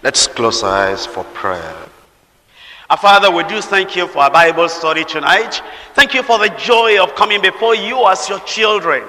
Let's close our eyes for prayer. Our Father, we do thank you for our Bible study tonight. Thank you for the joy of coming before you as your children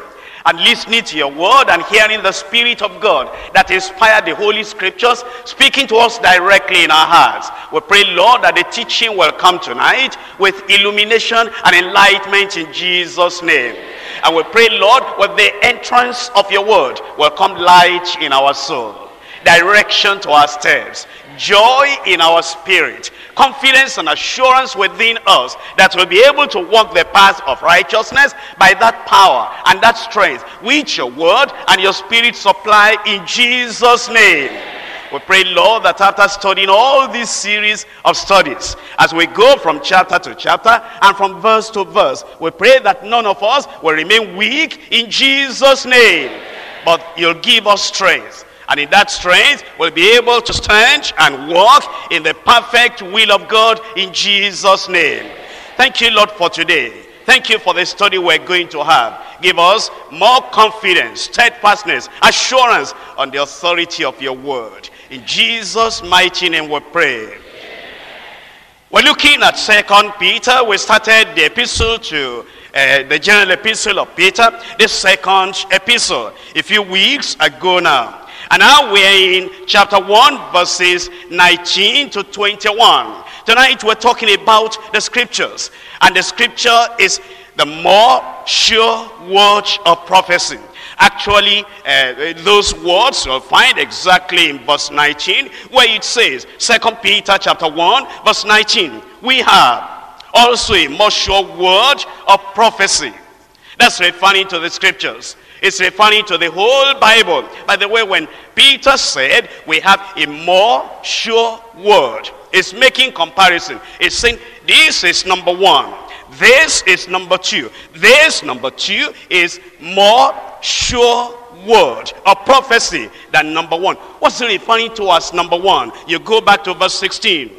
and listening to your word and hearing the Spirit of God that inspired the Holy Scriptures, speaking to us directly in our hearts. We pray, Lord, that the teaching will come tonight with illumination and enlightenment in Jesus' name. And we pray, Lord, with the entrance of your word will come light in our soul direction to our steps, joy in our spirit, confidence and assurance within us that we'll be able to walk the path of righteousness by that power and that strength which your word and your spirit supply in Jesus' name. We pray, Lord, that after studying all this series of studies, as we go from chapter to chapter and from verse to verse, we pray that none of us will remain weak in Jesus' name, but you'll give us strength and in that strength, we'll be able to stand and walk in the perfect will of God in Jesus' name. Thank you, Lord, for today. Thank you for the study we're going to have. Give us more confidence, steadfastness, assurance on the authority of your word. In Jesus' mighty name we pray. We're looking at Second Peter. We started the epistle to uh, the general epistle of Peter, the second epistle, a few weeks ago now. And now we're in chapter 1, verses 19 to 21. Tonight we're talking about the scriptures. And the scripture is the more sure word of prophecy. Actually, uh, those words you'll find exactly in verse 19, where it says, 2 Peter chapter 1, verse 19, we have also a more sure word of prophecy. That's referring to the scriptures. It's referring to the whole Bible. By the way, when Peter said we have a more sure word, it's making comparison. It's saying this is number one. This is number two. This number two is more sure word or prophecy than number one. What's referring to as number one? You go back to verse 16.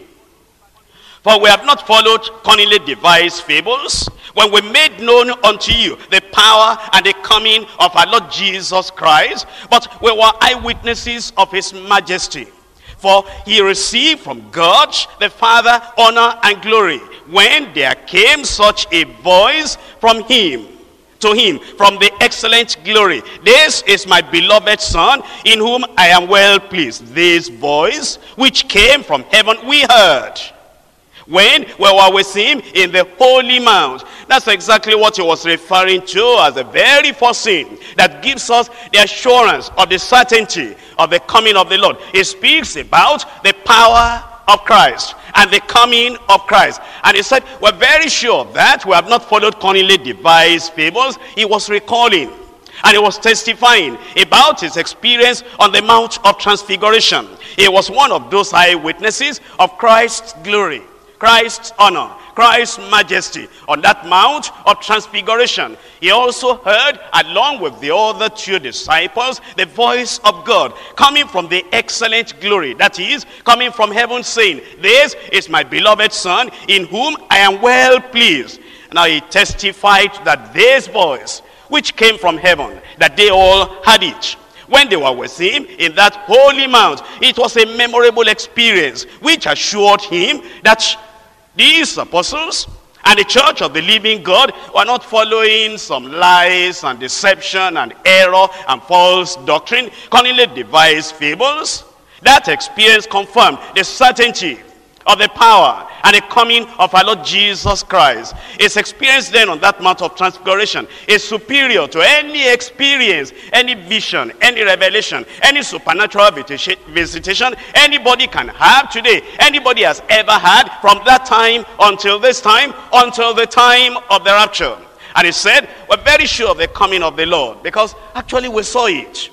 For we have not followed cunningly devised fables when we made known unto you the power and the coming of our Lord Jesus Christ, but we were eyewitnesses of his majesty. For he received from God the Father honor and glory when there came such a voice from him to him from the excellent glory. This is my beloved son in whom I am well pleased. This voice which came from heaven we heard when we were with him in the holy mount. That's exactly what he was referring to as the very first thing that gives us the assurance of the certainty of the coming of the Lord. He speaks about the power of Christ and the coming of Christ. And he said, we're very sure that we have not followed cunningly devised fables. He was recalling and he was testifying about his experience on the Mount of Transfiguration. He was one of those eyewitnesses of Christ's glory. Christ's honor, Christ's majesty on that mount of transfiguration. He also heard, along with the other two disciples, the voice of God coming from the excellent glory. That is, coming from heaven saying, This is my beloved son in whom I am well pleased. Now he testified that this voice, which came from heaven, that they all had it when they were with him in that holy mount. It was a memorable experience which assured him that these apostles and the church of the living God were not following some lies and deception and error and false doctrine, cunningly devised fables. That experience confirmed the certainty of the power and the coming of our Lord Jesus Christ. His experience then on that Mount of Transfiguration is superior to any experience, any vision, any revelation, any supernatural visitation anybody can have today. Anybody has ever had from that time until this time, until the time of the rapture. And he said, we're very sure of the coming of the Lord because actually we saw it.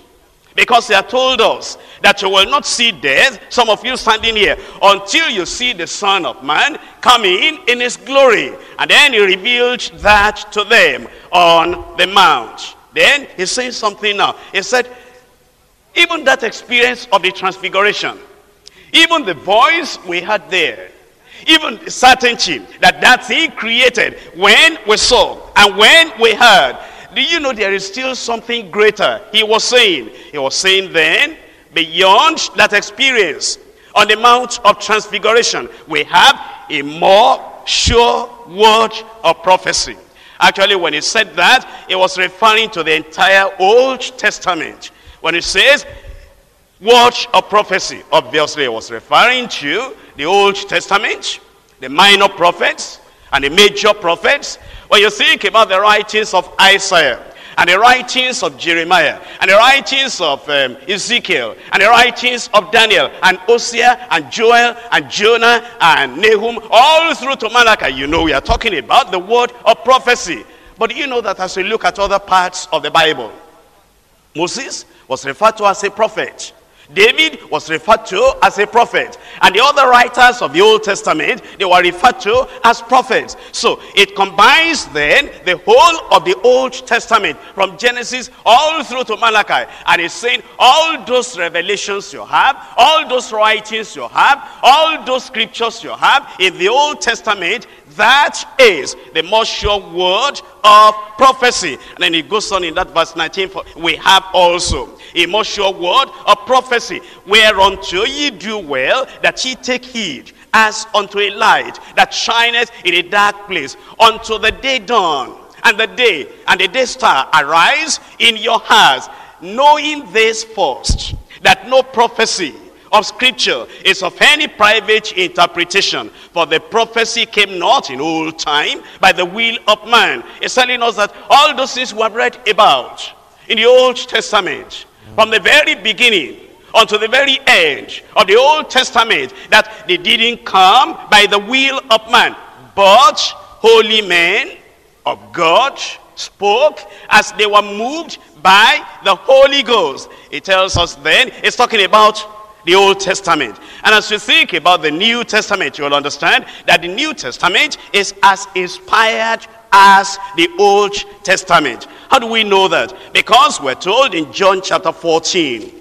Because they have told us that you will not see death, some of you standing here, until you see the Son of Man coming in his glory. And then he revealed that to them on the mount. Then he says something now. He said, even that experience of the transfiguration, even the voice we had there, even the certainty that that thing created when we saw and when we heard do you know there is still something greater? He was saying, he was saying then, beyond that experience on the Mount of Transfiguration, we have a more sure word of prophecy. Actually, when he said that, he was referring to the entire Old Testament. When he says, word of prophecy, obviously he was referring to the Old Testament, the minor prophets, and the major prophets. When you think about the writings of Isaiah, and the writings of Jeremiah, and the writings of um, Ezekiel, and the writings of Daniel, and Hosea, and Joel, and Jonah, and Nahum, all through to Malachi, you know we are talking about the word of prophecy. But you know that as we look at other parts of the Bible, Moses was referred to as a prophet. David was referred to as a prophet. And the other writers of the Old Testament, they were referred to as prophets. So it combines then the whole of the Old Testament from Genesis all through to Malachi. And it's saying all those revelations you have, all those writings you have, all those scriptures you have in the Old Testament, that is the most sure word of prophecy. And then it goes on in that verse 19, for we have also a most sure word of prophecy, whereunto ye do well that ye take heed as unto a light that shineth in a dark place, unto the day dawn, and the day and the day star arise in your hearts, knowing this first, that no prophecy of scripture is of any private interpretation. For the prophecy came not in old time by the will of man. It's telling us that all those things we have read about in the Old Testament, from the very beginning unto the very end of the Old Testament, that they didn't come by the will of man, but holy men of God spoke as they were moved by the Holy Ghost. It tells us then, it's talking about the Old Testament. And as you think about the New Testament, you'll understand that the New Testament is as inspired as the Old Testament. How do we know that? Because we're told in John chapter 14,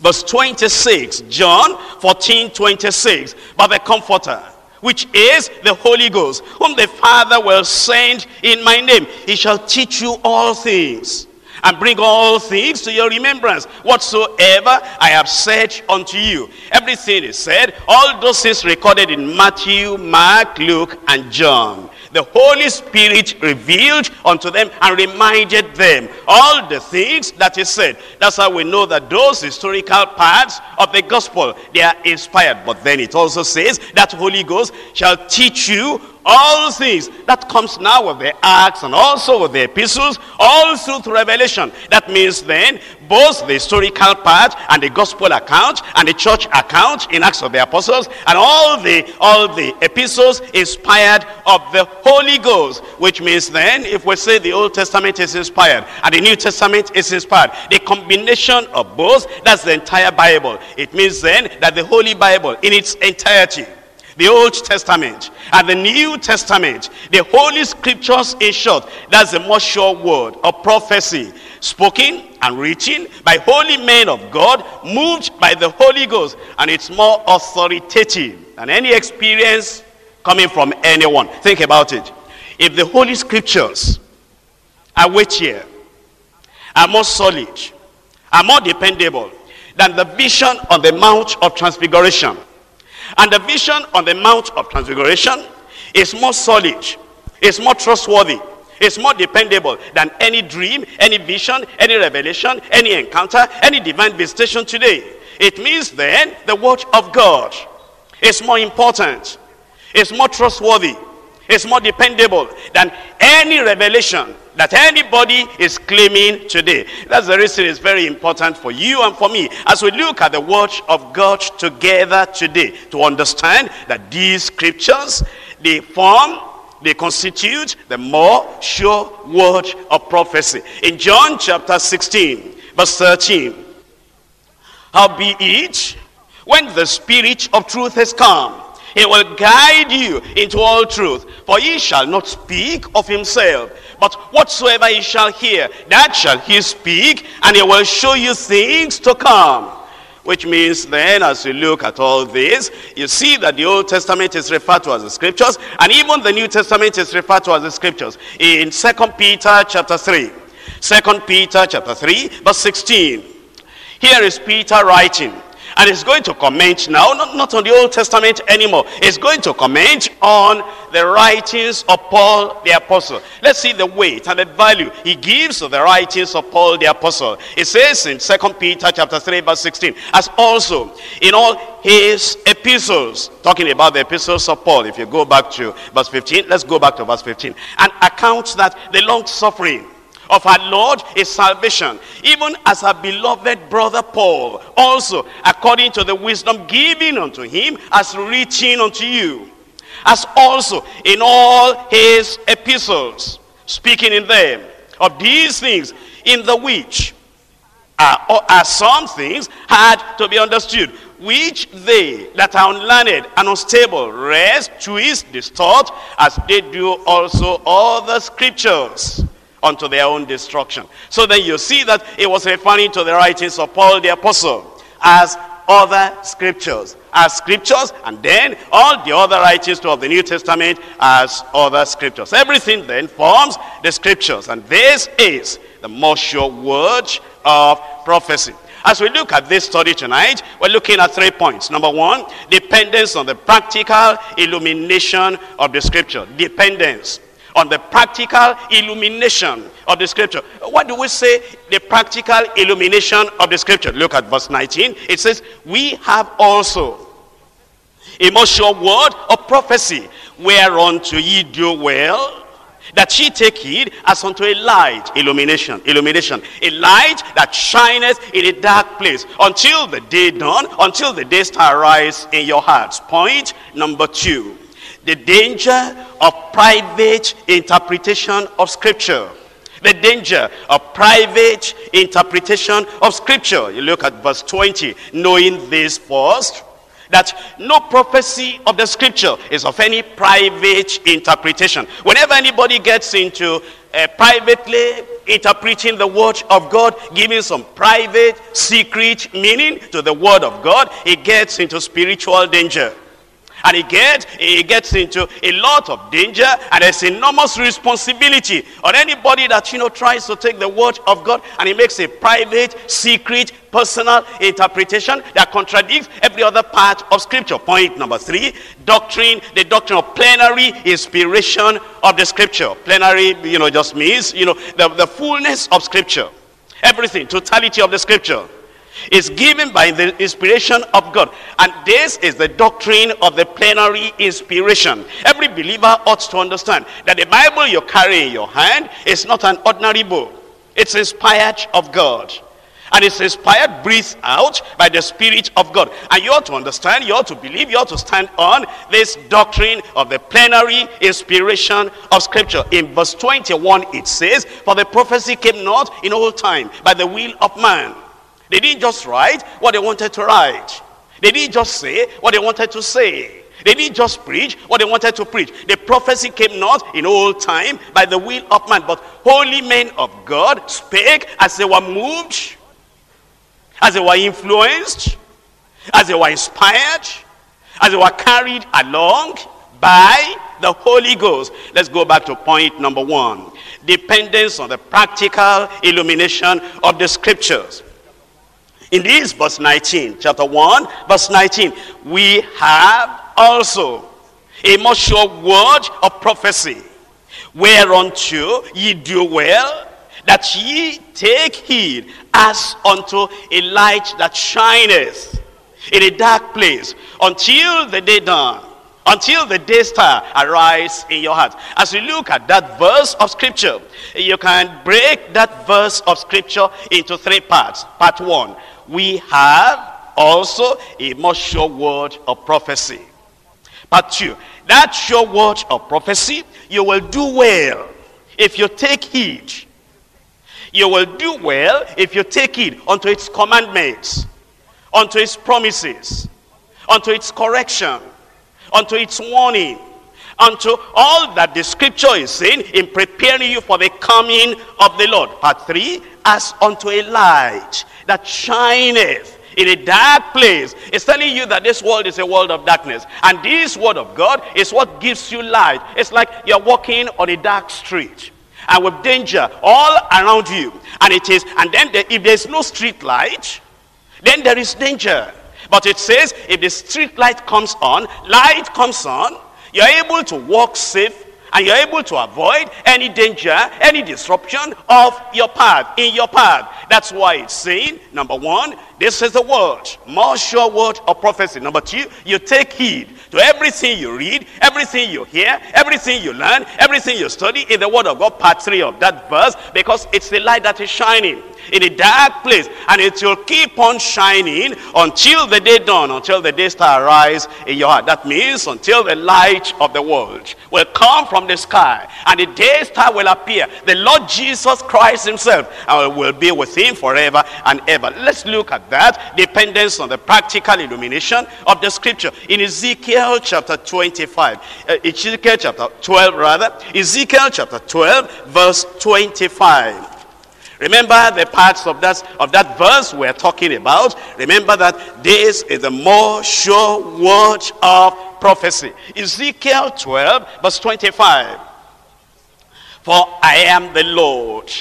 verse 26, John 14, 26, but the Comforter, which is the Holy Ghost, whom the Father will send in my name. He shall teach you all things and bring all things to your remembrance whatsoever I have said unto you. Everything is said, all those things recorded in Matthew, Mark, Luke, and John. The Holy Spirit revealed unto them and reminded them all the things that he said. That's how we know that those historical parts of the gospel, they are inspired. But then it also says that Holy Ghost shall teach you all things that comes now with the acts and also with the epistles all through revelation that means then both the historical part and the gospel account and the church account in acts of the apostles and all the all the epistles inspired of the holy ghost which means then if we say the old testament is inspired and the new testament is inspired the combination of both that's the entire bible. It means then that the holy bible in its entirety the Old Testament and the New Testament, the Holy Scriptures in short, that's the most sure word of prophecy, spoken and written by holy men of God, moved by the Holy Ghost, and it's more authoritative than any experience coming from anyone. Think about it. If the Holy Scriptures are weightier, are more solid, are more dependable than the vision on the Mount of Transfiguration, and the vision on the Mount of Transfiguration is more solid, is more trustworthy, is more dependable than any dream, any vision, any revelation, any encounter, any divine visitation today. It means then the word of God is more important, is more trustworthy, is more dependable than any revelation that anybody is claiming today. That's the reason it's very important for you and for me as we look at the word of God together today to understand that these scriptures, they form they constitute the more sure word of prophecy. In John chapter 16, verse 13, Howbeit, when the Spirit of truth has come, he will guide you into all truth. For he shall not speak of himself, but whatsoever he shall hear, that shall he speak, and he will show you things to come. Which means then, as you look at all this, you see that the Old Testament is referred to as the Scriptures, and even the New Testament is referred to as the Scriptures. In 2 Peter chapter 3, 2 Peter chapter 3, verse 16. Here is Peter writing, And it's going to comment now, not, not on the Old Testament anymore. It's going to comment on the writings of Paul the Apostle. Let's see the weight and the value he gives to the writings of Paul the Apostle. It says in 2 Peter chapter 3 verse 16, as also in all his epistles, talking about the epistles of Paul. If you go back to verse 15, let's go back to verse 15. And accounts that the long suffering of our Lord is salvation, even as our beloved brother Paul, also according to the wisdom given unto him, as written unto you, as also in all his epistles, speaking in them. Of these things, in the which are, are some things had to be understood, which they that are unlearned and unstable wrest twist, distort, as they do also all the scriptures unto their own destruction. So then you see that it was referring to the writings of Paul the Apostle as other scriptures. As scriptures, and then all the other writings of the New Testament as other scriptures. Everything then forms the scriptures. And this is the most sure word of prophecy. As we look at this study tonight, we're looking at three points. Number one, dependence on the practical illumination of the scripture. Dependence on the practical illumination of the scripture. What do we say? The practical illumination of the scripture. Look at verse 19. It says, we have also a most sure word of prophecy, whereunto ye do well, that ye take heed as unto a light illumination illumination a light that shineth in a dark place until the day dawn until the day star rise in your hearts point number two the danger of private interpretation of scripture. The danger of private interpretation of scripture. You look at verse 20. Knowing this first, that no prophecy of the scripture is of any private interpretation. Whenever anybody gets into uh, privately interpreting the word of God, giving some private, secret meaning to the word of God, he gets into spiritual danger. And he gets, he gets into a lot of danger and there's enormous responsibility on anybody that, you know, tries to take the word of God and he makes a private, secret, personal interpretation that contradicts every other part of scripture. Point number three, doctrine, the doctrine of plenary inspiration of the scripture. Plenary, you know, just means, you know, the, the fullness of scripture. Everything, totality of the scripture is given by the inspiration of God. And this is the doctrine of the plenary inspiration. Every believer ought to understand that the Bible you carry in your hand is not an ordinary book. It's inspired of God. And it's inspired, breathed out by the Spirit of God. And you ought to understand, you ought to believe, you ought to stand on this doctrine of the plenary inspiration of Scripture. In verse 21 it says, For the prophecy came not in old time by the will of man they didn't just write what they wanted to write. They didn't just say what they wanted to say. They didn't just preach what they wanted to preach. The prophecy came not in old time by the will of man, but holy men of God spake as they were moved, as they were influenced, as they were inspired, as they were carried along by the Holy Ghost. Let's go back to point number one. Dependence on the practical illumination of the scriptures. In this verse 19, chapter 1, verse 19, we have also a more sure word of prophecy, whereunto ye do well, that ye take heed as unto a light that shineth in a dark place until the day dawn until the day star arise in your heart. As you look at that verse of scripture, you can break that verse of scripture into three parts. Part one, we have also a more sure word of prophecy. Part two, that sure word of prophecy, you will do well if you take heed. You will do well if you take heed unto its commandments, unto its promises, unto its correction, unto its warning, unto all that the scripture is saying in preparing you for the coming of the Lord. Part 3, as unto a light that shineth in a dark place. It's telling you that this world is a world of darkness. And this word of God is what gives you light. It's like you're walking on a dark street and with danger all around you. And it is, and then the, if there's no street light, then there is danger. But it says if the street light comes on, light comes on, you're able to walk safe and you're able to avoid any danger, any disruption of your path, in your path. That's why it's saying, number one, this is the word, more sure word of prophecy. Number two, you take heed to everything you read, everything you hear, everything you learn, everything you study in the word of God, part three of that verse, because it's the light that is shining in a dark place and it will keep on shining until the day dawn until the day star rise in your heart. That means until the light of the world will come from the sky and the day star will appear. The lord jesus christ himself and will be with him forever and ever. Let's look at that dependence on the practical illumination of the scripture. In ezekiel chapter 25 uh, ezekiel chapter 12 rather. Ezekiel chapter 12 verse 25 Remember the parts of that, of that verse we're talking about. Remember that this is the more sure word of prophecy. Ezekiel 12 verse 25. For I am the Lord.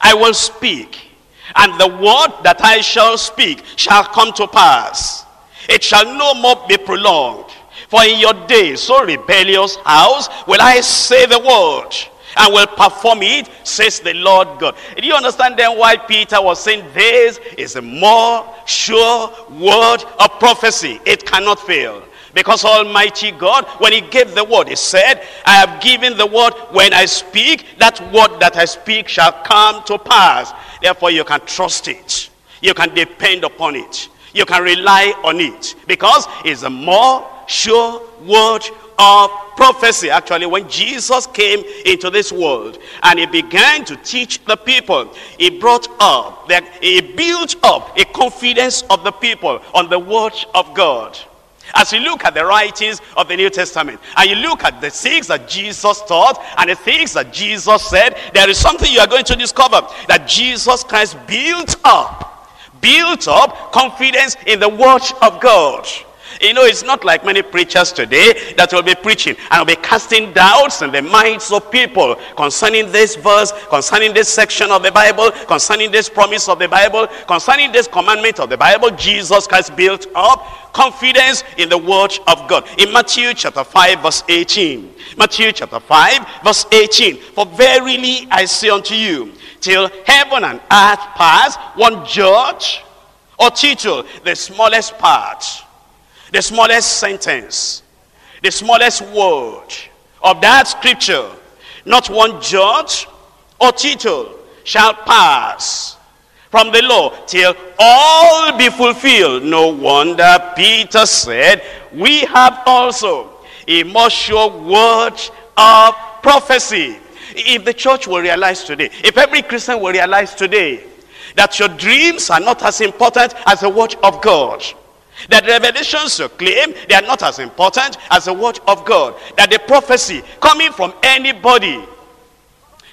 I will speak. And the word that I shall speak shall come to pass. It shall no more be prolonged. For in your days, so rebellious house, will I say the word and will perform it, says the Lord God. Do you understand then why Peter was saying this is a more sure word of prophecy? It cannot fail. Because Almighty God, when he gave the word, he said, I have given the word, when I speak, that word that I speak shall come to pass. Therefore you can trust it. You can depend upon it. You can rely on it. Because it's a more sure word of prophecy. Actually, when Jesus came into this world and he began to teach the people, he brought up, that he built up a confidence of the people on the word of God. As you look at the writings of the New Testament and you look at the things that Jesus taught and the things that Jesus said, there is something you are going to discover that Jesus Christ built up, built up confidence in the word of God. You know, it's not like many preachers today that will be preaching and will be casting doubts in the minds of people concerning this verse, concerning this section of the Bible, concerning this promise of the Bible, concerning this commandment of the Bible. Jesus Christ built up confidence in the word of God. In Matthew chapter 5 verse 18. Matthew chapter 5 verse 18. For verily I say unto you, till heaven and earth pass, one jot or tittle, the smallest part the smallest sentence, the smallest word of that scripture, not one jot or tittle shall pass from the law till all be fulfilled. No wonder Peter said, we have also a more sure word of prophecy. If the church will realize today, if every Christian will realize today that your dreams are not as important as the word of God, that revelations you claim, they are not as important as the word of God. That the prophecy coming from anybody,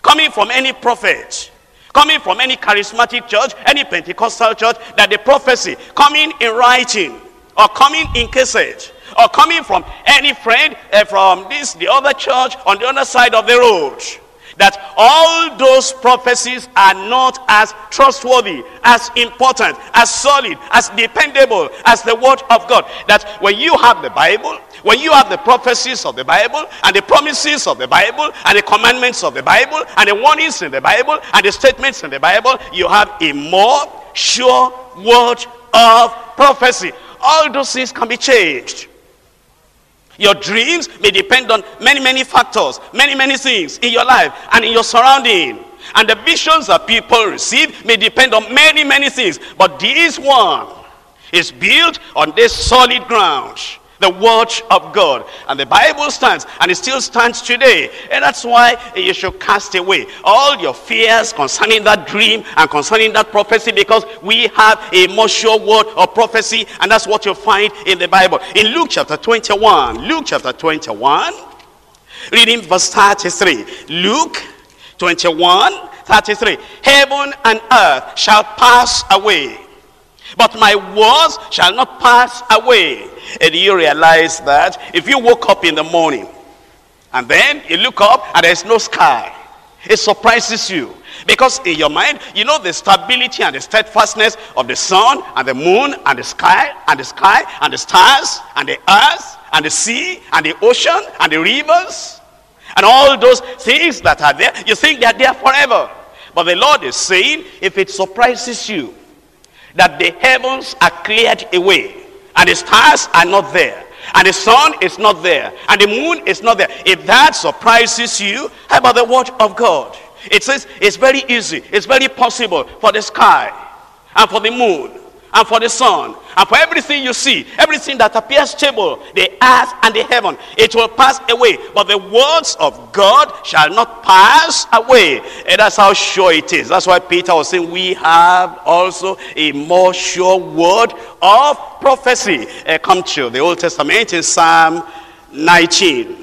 coming from any prophet, coming from any charismatic church, any Pentecostal church, that the prophecy coming in writing or coming in cassette or coming from any friend uh, from this, the other church on the other side of the road that all those prophecies are not as trustworthy, as important, as solid, as dependable as the word of God. That when you have the Bible, when you have the prophecies of the Bible and the promises of the Bible and the commandments of the Bible and the warnings in the Bible and the statements in the Bible, you have a more sure word of prophecy. All those things can be changed. Your dreams may depend on many, many factors, many, many things in your life and in your surrounding. And the visions that people receive may depend on many, many things. But this one is built on this solid ground the word of God. And the Bible stands, and it still stands today. And that's why you should cast away all your fears concerning that dream and concerning that prophecy because we have a more sure word of prophecy, and that's what you find in the Bible. In Luke chapter 21, Luke chapter 21, reading verse 33. Luke 21, 33. Heaven and earth shall pass away but my words shall not pass away. And you realize that if you woke up in the morning and then you look up and there's no sky, it surprises you Because in your mind, you know the stability and the steadfastness of the sun and the moon and the sky and the sky and the stars and the earth and the sea and the ocean and the rivers and all those things that are there. You think they're there forever. But the Lord is saying, if it surprises you that the heavens are cleared away and the stars are not there and the sun is not there and the moon is not there. If that surprises you, how about the word of God? It says it's very easy, it's very possible for the sky and for the moon and for the sun and for everything you see, everything that appears stable, the earth and the heaven, it will pass away. But the words of God shall not pass away. And that's how sure it is. That's why Peter was saying, we have also a more sure word of prophecy. Uh, come to the Old Testament in Psalm 19.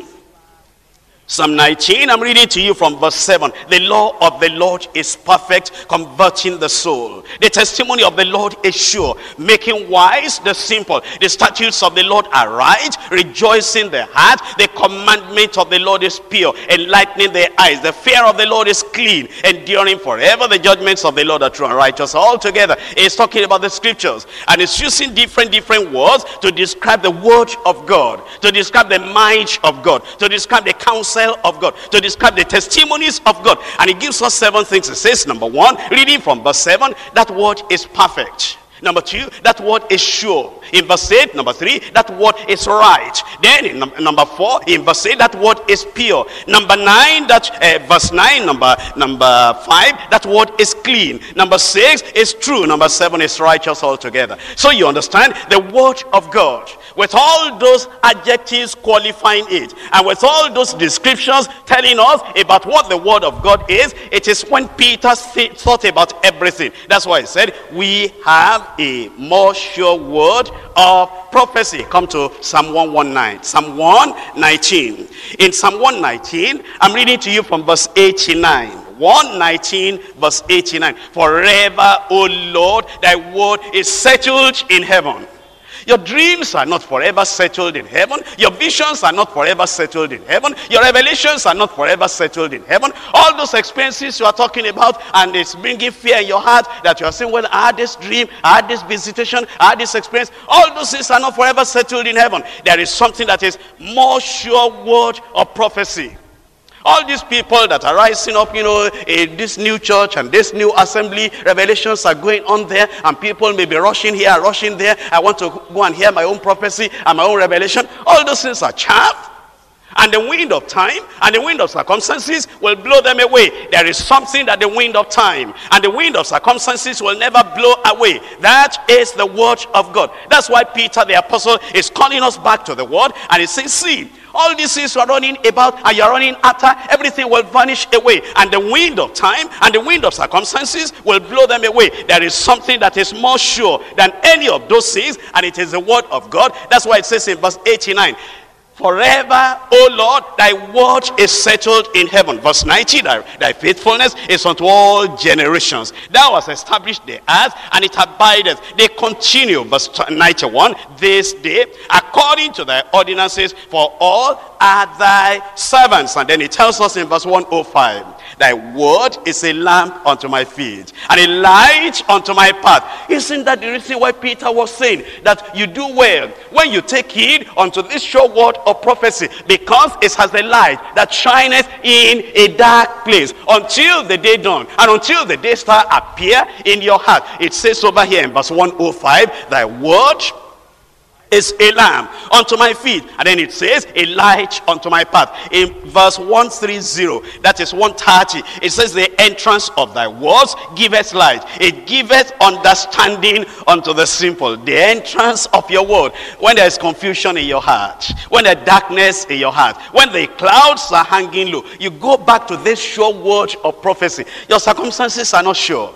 Psalm 19, I'm reading to you from verse 7. The law of the Lord is perfect, converting the soul. The testimony of the Lord is sure, making wise the simple. The statutes of the Lord are right, rejoicing the heart. The commandment of the Lord is pure, enlightening the eyes. The fear of the Lord is clean, enduring forever. The judgments of the Lord are true and righteous. All together, it's talking about the scriptures. And it's using different, different words to describe the word of God, to describe the mind of God, to describe the counsel counsel of God, to describe the testimonies of God. And he gives us seven things. He says, number one, reading from verse 7, that word is perfect. Number two, that word is sure. In verse 8, number three, that word is right. Then in num number four, in verse 8, that word is pure. Number nine, that uh, verse 9, number number five, that word is clean. Number six is true. Number seven is righteous altogether. So you understand the word of God with all those adjectives qualifying it and with all those descriptions telling us about what the word of God is, it is when Peter thought about everything. That's why he said, we have a more sure word of prophecy. Come to Psalm 119. Psalm 119. In Psalm 119, I'm reading to you from verse 89. 119 verse 89 forever o lord thy word is settled in heaven your dreams are not forever settled in heaven. Your visions are not forever settled in heaven. Your revelations are not forever settled in heaven. All those experiences you are talking about and it's bringing fear in your heart that you are saying, well, I had this dream, I had this visitation, I had this experience. All those things are not forever settled in heaven. There is something that is more sure word of prophecy. All these people that are rising up, you know, in this new church and this new assembly, revelations are going on there, and people may be rushing here, rushing there. I want to go and hear my own prophecy and my own revelation. All those things are chaff. And the wind of time and the wind of circumstances will blow them away. There is something that the wind of time and the wind of circumstances will never blow away. That is the word of God. That's why Peter the apostle is calling us back to the word and he says, see, all these things you are running about and you are running after, everything will vanish away. And the wind of time and the wind of circumstances will blow them away. There is something that is more sure than any of those things, and it is the word of God. That's why it says in verse 89, Forever, O Lord, thy word is settled in heaven. Verse 90, thy, faithfulness is unto all generations. Thou hast established the earth, and it abideth. They continue, verse 91, this day, according to thy ordinances, for all are thy servants. And then he tells us in verse 105, Thy word is a lamp unto my feet and a light unto my path. Isn't that the reason why Peter was saying that you do well when you take heed unto this sure word of prophecy because it has the light that shineth in a dark place until the day dawn and until the day star appear in your heart. It says over here in verse 105, thy word is a lamp unto my feet. And then it says, a light unto my path. In verse 130, that is 130, it says, the entrance of thy words giveth light. It giveth understanding unto the simple. The entrance of your word. When there is confusion in your heart, when there is darkness in your heart, when the clouds are hanging low, you go back to this sure word of prophecy. Your circumstances are not sure.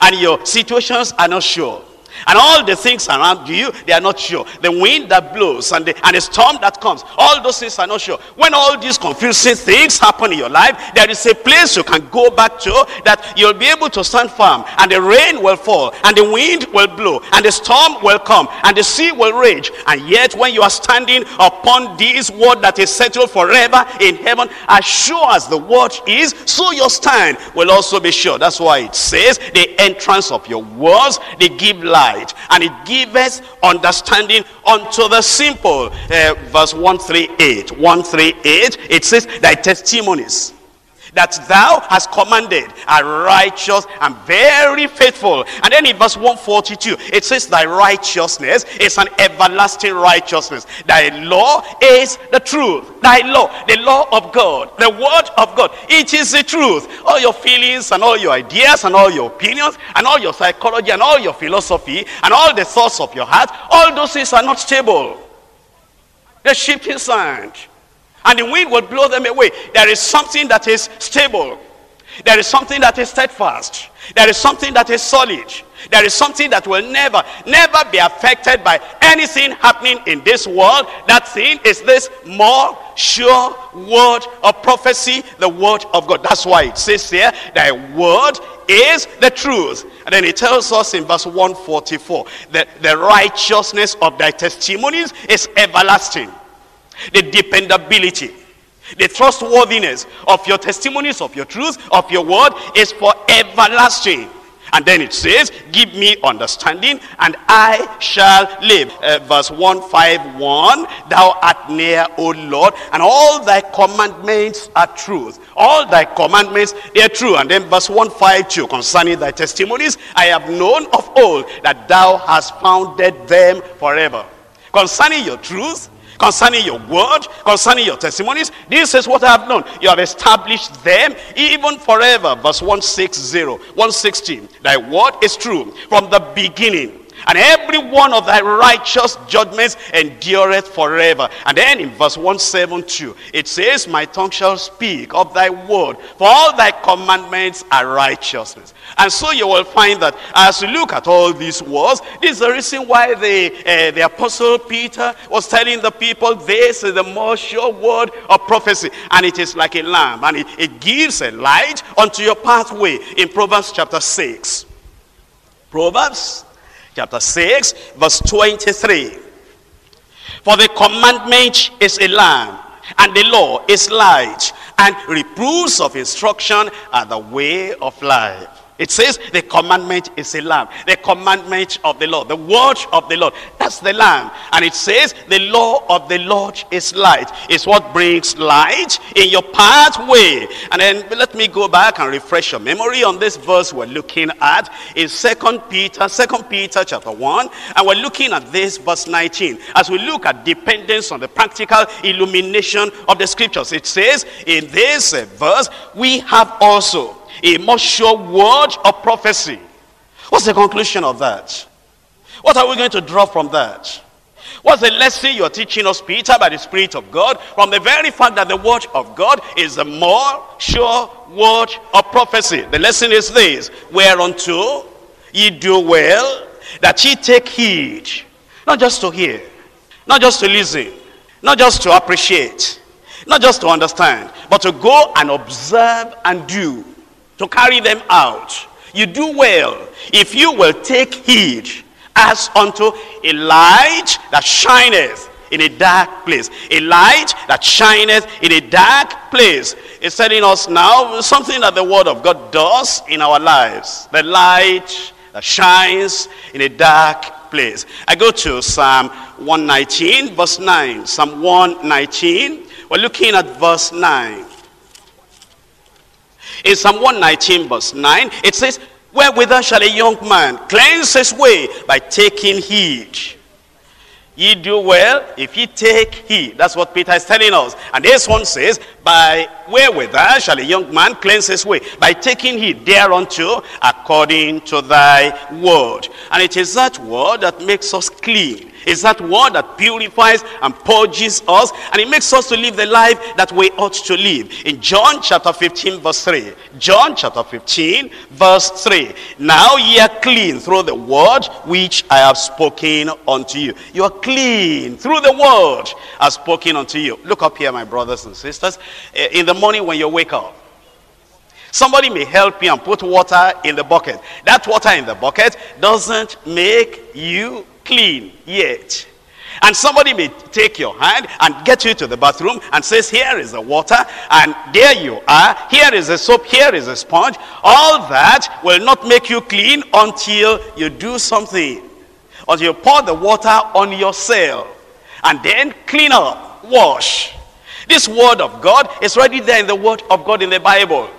And your situations are not sure And all the things around you, they are not sure. The wind that blows and the, and the storm that comes, all those things are not sure. When all these confusing things happen in your life, there is a place you can go back to that you'll be able to stand firm. And the rain will fall, and the wind will blow, and the storm will come, and the sea will rage. And yet, when you are standing upon this word that is settled forever in heaven, as sure as the word is, so your stand will also be sure. That's why it says, the entrance of your words, they give light, and it giveth understanding unto the simple. Uh, verse 138. 138, it says, thy testimonies that thou hast commanded are righteous and very faithful. And then in verse 142, it says, Thy righteousness is an everlasting righteousness. Thy law is the truth. Thy law, the law of God, the word of God, it is the truth. All your feelings and all your ideas and all your opinions and all your psychology and all your philosophy and all the thoughts of your heart, all those things are not stable. They're shifting sand. And the wind will blow them away. There is something that is stable. There is something that is steadfast. There is something that is solid. There is something that will never, never be affected by anything happening in this world. That thing is this more sure word of prophecy, the word of God. That's why it says here, thy word is the truth. And then it tells us in verse 144 that the righteousness of thy testimonies is everlasting the dependability, the trustworthiness of your testimonies, of your truth, of your word is for everlasting. And then it says, give me understanding and I shall live. Uh, verse 151, thou art near, O Lord, and all thy commandments are truth. All thy commandments, they are true. And then verse 152, concerning thy testimonies, I have known of old that thou hast founded them forever. Concerning your truth, concerning your word, concerning your testimonies. This is what I have known. You have established them even forever. Verse 160, 116. Thy word is true from the beginning. And every one of thy righteous judgments endureth forever. And then in verse 172, it says, My tongue shall speak of thy word, for all thy commandments are righteousness. And so you will find that as you look at all these words, this is the reason why the, uh, the apostle Peter was telling the people, this is the most sure word of prophecy. And it is like a lamp, and it, it gives a light unto your pathway in Proverbs chapter 6. Proverbs chapter 6, verse 23. For the commandment is a lamp, and the law is light, and reproofs of instruction are the way of life. It says the commandment is a lamp. The commandment of the Lord. The word of the Lord. That's the lamp. And it says the law of the Lord is light. It's what brings light in your pathway. And then let me go back and refresh your memory on this verse we're looking at in Second Peter, Second Peter chapter 1. And we're looking at this verse 19. As we look at dependence on the practical illumination of the scriptures. It says in this uh, verse, we have also a more sure word of prophecy. What's the conclusion of that? What are we going to draw from that? What's the lesson you're teaching us, Peter, by the Spirit of God, from the very fact that the word of God is a more sure word of prophecy? The lesson is this, whereunto ye do well, that ye take heed, not just to hear, not just to listen, not just to appreciate, not just to understand, but to go and observe and do to carry them out. You do well if you will take heed as unto a light that shineth in a dark place. A light that shineth in a dark place. It's telling us now something that the word of God does in our lives. The light that shines in a dark place. I go to Psalm 119 verse 9. Psalm 119. We're looking at verse 9. In Psalm 119 verse 9, it says, Wherewith shall a young man cleanse his way by taking heed. Ye do well if ye take heed. That's what Peter is telling us. And this one says, By wherewith shall a young man cleanse his way? By taking heed thereunto according to thy word. And it is that word that makes us clean. It's that word that purifies and purges us and it makes us to live the life that we ought to live. In John chapter 15 verse 3. John chapter 15 verse 3. Now ye are clean through the word which I have spoken unto you. You are clean through the word I have spoken unto you. Look up here my brothers and sisters. Eh, in the morning when you wake up. Somebody may help you and put water in the bucket. That water in the bucket doesn't make you clean yet. And somebody may take your hand and get you to the bathroom and says, here is the water, and there you are. Here is the soap, here is a sponge. All that will not make you clean until you do something. Until you pour the water on yourself. And then clean up, wash. This word of God is already there in the word of God in the Bible.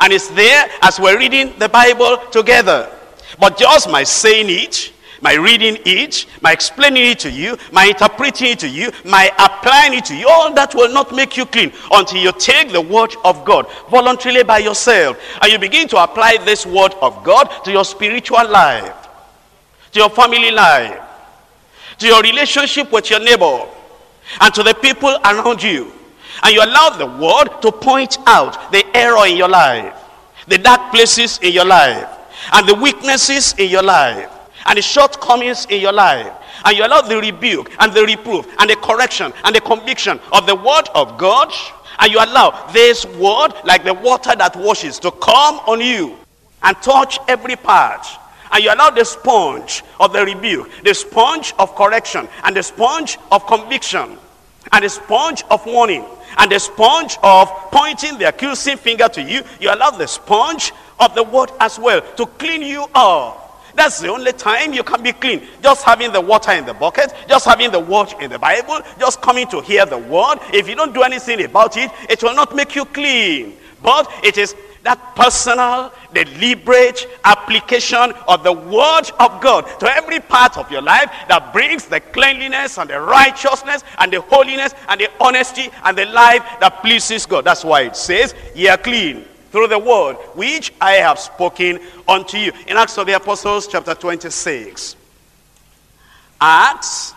And it's there as we're reading the Bible together. But just my saying it, my reading it, my explaining it to you, my interpreting it to you, my applying it to you, all that will not make you clean until you take the word of God voluntarily by yourself and you begin to apply this word of God to your spiritual life, to your family life, to your relationship with your neighbor, and to the people around you. And you allow the word to point out the error in your life, the dark places in your life, and the weaknesses in your life, and the shortcomings in your life. And you allow the rebuke and the reproof and the correction and the conviction of the word of God. And you allow this word, like the water that washes, to come on you and touch every part. And you allow the sponge of the rebuke, the sponge of correction, and the sponge of conviction, and the sponge of warning, and the sponge of pointing the accusing finger to you. You allow the sponge of the word as well to clean you up. That's the only time you can be clean. Just having the water in the bucket, just having the word in the Bible, just coming to hear the word. If you don't do anything about it, it will not make you clean. But it is that personal, deliberate application of the word of God to every part of your life that brings the cleanliness and the righteousness and the holiness and the honesty and the life that pleases God. That's why it says, ye are clean through the word which I have spoken unto you. In Acts of the Apostles chapter 26. Acts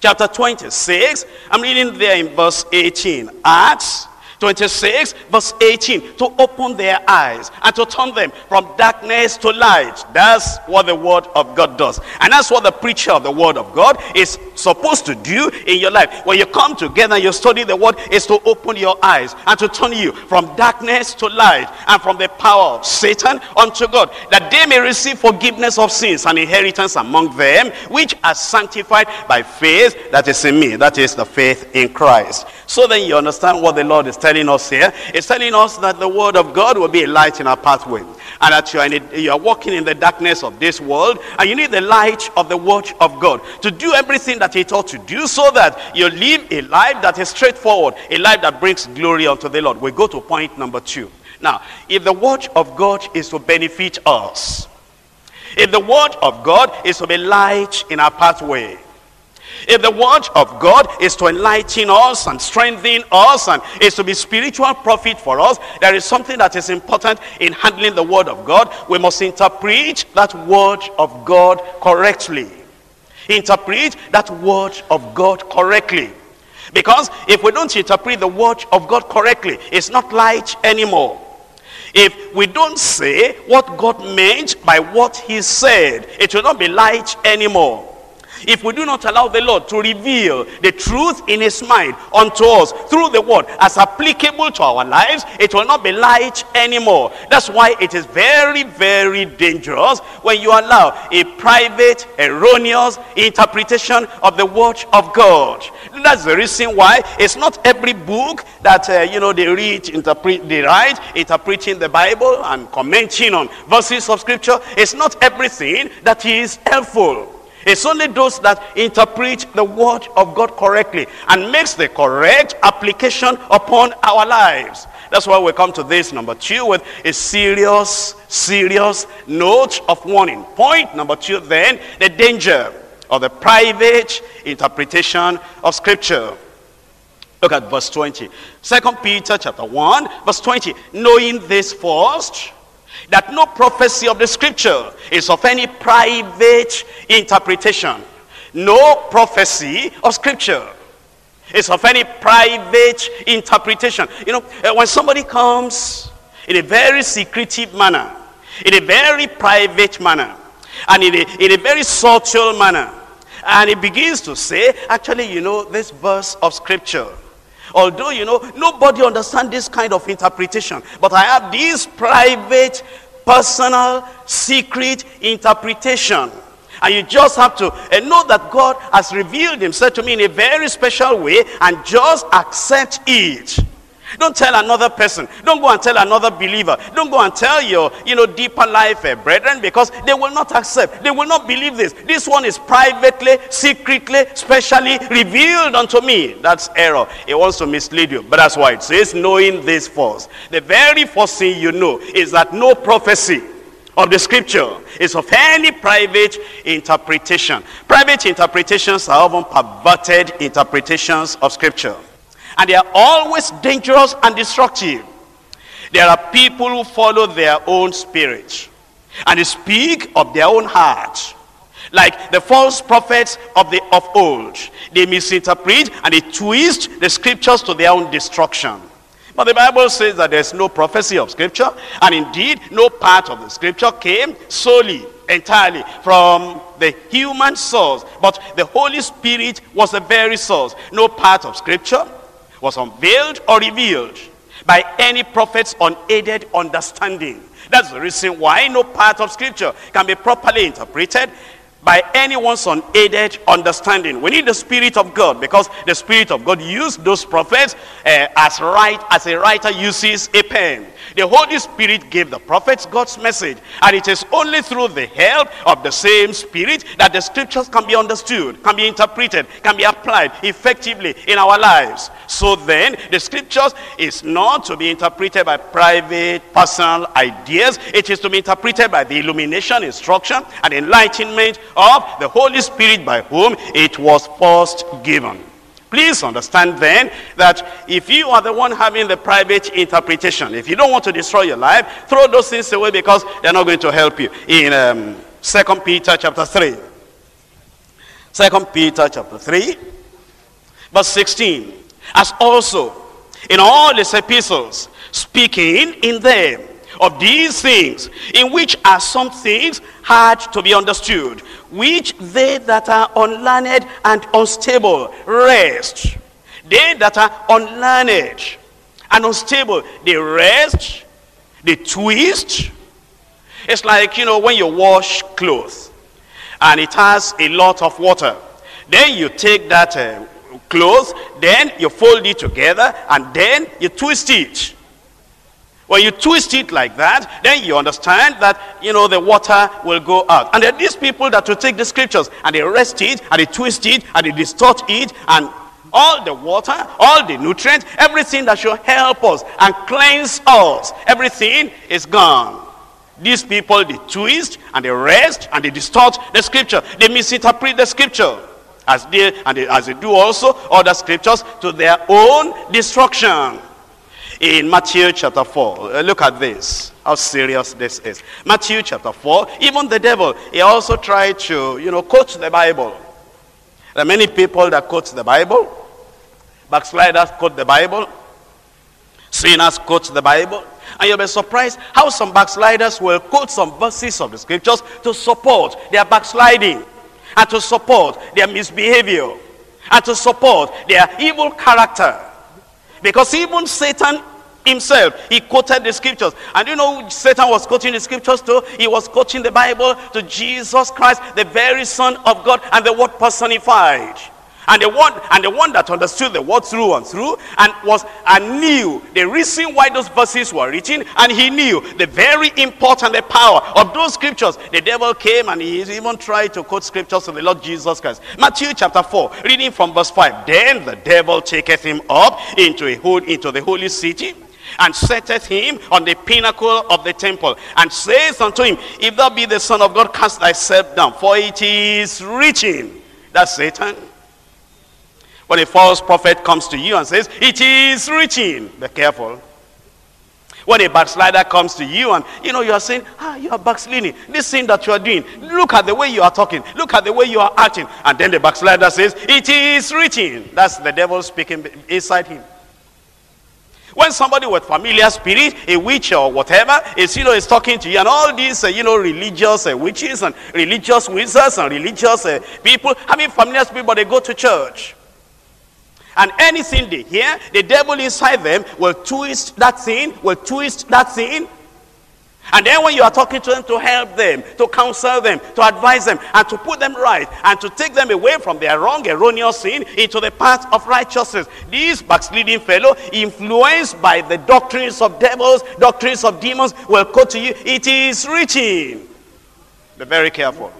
chapter 26. I'm reading there in verse 18. Acts 26 verse 18 to open their eyes and to turn them from darkness to light. That's what the word of god does. And that's what the preacher of the word of god is supposed to do in your life. When you come together and you study the word is to open your eyes and to turn you from darkness to light and from the power of satan unto god that they may receive forgiveness of sins and inheritance among them which are sanctified by faith that is in me that is the faith in christ so then you understand what the lord is telling us here. It's telling us that the word of God will be a light in our pathway. And that you are, you are walking in the darkness of this world. And you need the light of the word of God to do everything that it ought to do so that you live a life that is straightforward. A life that brings glory unto the Lord. We go to point number two. Now, if the word of God is to benefit us, if the word of God is to be light in our pathway, if the word of God is to enlighten us and strengthen us and is to be spiritual profit for us, there is something that is important in handling the word of God. We must interpret that word of God correctly. Interpret that word of God correctly. Because if we don't interpret the word of God correctly, it's not light anymore. If we don't say what God meant by what he said, it will not be light anymore. If we do not allow the Lord to reveal the truth in his mind unto us through the word as applicable to our lives, it will not be light anymore. That's why it is very, very dangerous when you allow a private, erroneous interpretation of the word of God. That's the reason why it's not every book that, uh, you know, they read, interpret, they write, interpreting the Bible and commenting on verses of scripture. It's not everything that is helpful. It's only those that interpret the word of God correctly and makes the correct application upon our lives. That's why we come to this number two with a serious, serious note of warning. Point number two then, the danger of the private interpretation of scripture. Look at verse 20. Second Peter chapter 1, verse 20. Knowing this first, that no prophecy of the scripture is of any private interpretation. no prophecy of scripture is of any private interpretation. You know, uh, when somebody comes in a very secretive manner, in a very private manner, and in a, in a very subtle manner, and he begins to say, actually, you know, this verse of scripture, although, you know, nobody understands this kind of interpretation, but I have this private, personal, secret interpretation and you just have to know that God has revealed himself to me in a very special way and just accept it. Don't tell another person. Don't go and tell another believer. Don't go and tell your, you know, deeper life uh, brethren because they will not accept. They will not believe this. This one is privately, secretly, specially revealed unto me. That's error. It wants to mislead you. But that's why it says knowing this first. The very first thing you know is that no prophecy of the scripture is of any private interpretation. Private interpretations are often perverted interpretations of scripture. And they are always dangerous and destructive. There are people who follow their own spirit. And they speak of their own heart. Like the false prophets of, the, of old. They misinterpret and they twist the scriptures to their own destruction. But the Bible says that there's no prophecy of scripture. And indeed, no part of the scripture came solely, entirely from the human source. But the Holy Spirit was the very source. No part of scripture was unveiled or revealed by any prophet's unaided understanding. That's the reason why no part of scripture can be properly interpreted by anyone's unaided understanding. We need the Spirit of God because the Spirit of God used those prophets uh, as right as a writer uses a pen. The Holy Spirit gave the prophets God's message. And it is only through the help of the same Spirit that the scriptures can be understood, can be interpreted, can be applied effectively in our lives. So then, the scriptures is not to be interpreted by private, personal ideas. It is to be interpreted by the illumination, instruction, and enlightenment of the Holy Spirit by whom it was first given. Please understand then that if you are the one having the private interpretation, if you don't want to destroy your life, throw those things away because they're not going to help you. In um, 2 Peter chapter 3. 2 Peter chapter 3, verse 16. As also in all his epistles, speaking in them of these things, in which are some things hard to be understood, which they that are unlearned and unstable wrest. They that are unlearned and unstable, they wrest, they twist. It's like, you know, when you wash clothes and it has a lot of water. Then you take that uh, clothes, then you fold it together, and then you twist it. When you twist it like that, then you understand that, you know, the water will go out. And there are these people that will take the scriptures and they wrest it and they twist it and they distort it and all the water, all the nutrients, everything that should help us and cleanse us, everything is gone. These people, they twist and they wrest and they distort the scripture. They misinterpret the scripture as they, and they, as they do also other scriptures to their own destruction in Matthew chapter 4. Uh, look at this, how serious this is. Matthew chapter 4, even the devil, he also tried to, you know, quote the Bible. There are many people that quote the Bible. Backsliders quote the Bible. Sinners quote the Bible. And you'll be surprised how some backsliders will quote some verses of the scriptures to support their backsliding and to support their misbehavior and to support their evil character. Because even Satan himself, he quoted the scriptures. And you know Satan was quoting the scriptures too? He was quoting the Bible to Jesus Christ, the very Son of God, and the word personified. And the one and the one that understood the word through and through and was and knew the reason why those verses were written, and he knew the very important the power of those scriptures. The devil came and he even tried to quote scriptures of the Lord Jesus Christ. Matthew chapter 4, reading from verse 5. Then the devil taketh him up into a hood into the holy city and setteth him on the pinnacle of the temple, and says unto him, If thou be the Son of God, cast thyself down, for it is written. That's Satan. When a false prophet comes to you and says, It is written, be careful. When a backslider comes to you and, you know, you are saying, ah, you are backsliding. This thing that you are doing, look at the way you are talking. Look at the way you are acting. And then the backslider says, it is written. That's the devil speaking inside him. When somebody with familiar spirit, a witch or whatever, is, you know, is talking to you, and all these, uh, you know, religious uh, witches and religious wizards and religious uh, people having familiar spirit, but they go to church. And anything they hear, the devil inside them will twist that thing, will twist that thing. And then when you are talking to them to help them, to counsel them, to advise them, and to put them right, and to take them away from their wrong, erroneous sin into the path of righteousness. This backsliding fellow, influenced by the doctrines of devils, doctrines of demons, will quote to you, it is written. Be very careful.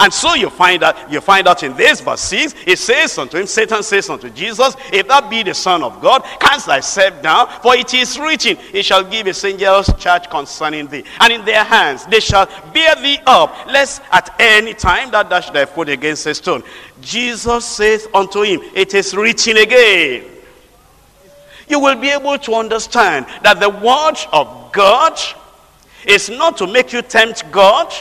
And so you find out, you find out in this verse 6, it says unto him, Satan says unto Jesus, If thou be the Son of God, cast thyself down, for it is written, He shall give his angels charge concerning thee. And in their hands they shall bear thee up, lest at any time thou dash thy foot against a stone. Jesus saith unto him, It is written again. You will be able to understand that the word of God is not to make you tempt God,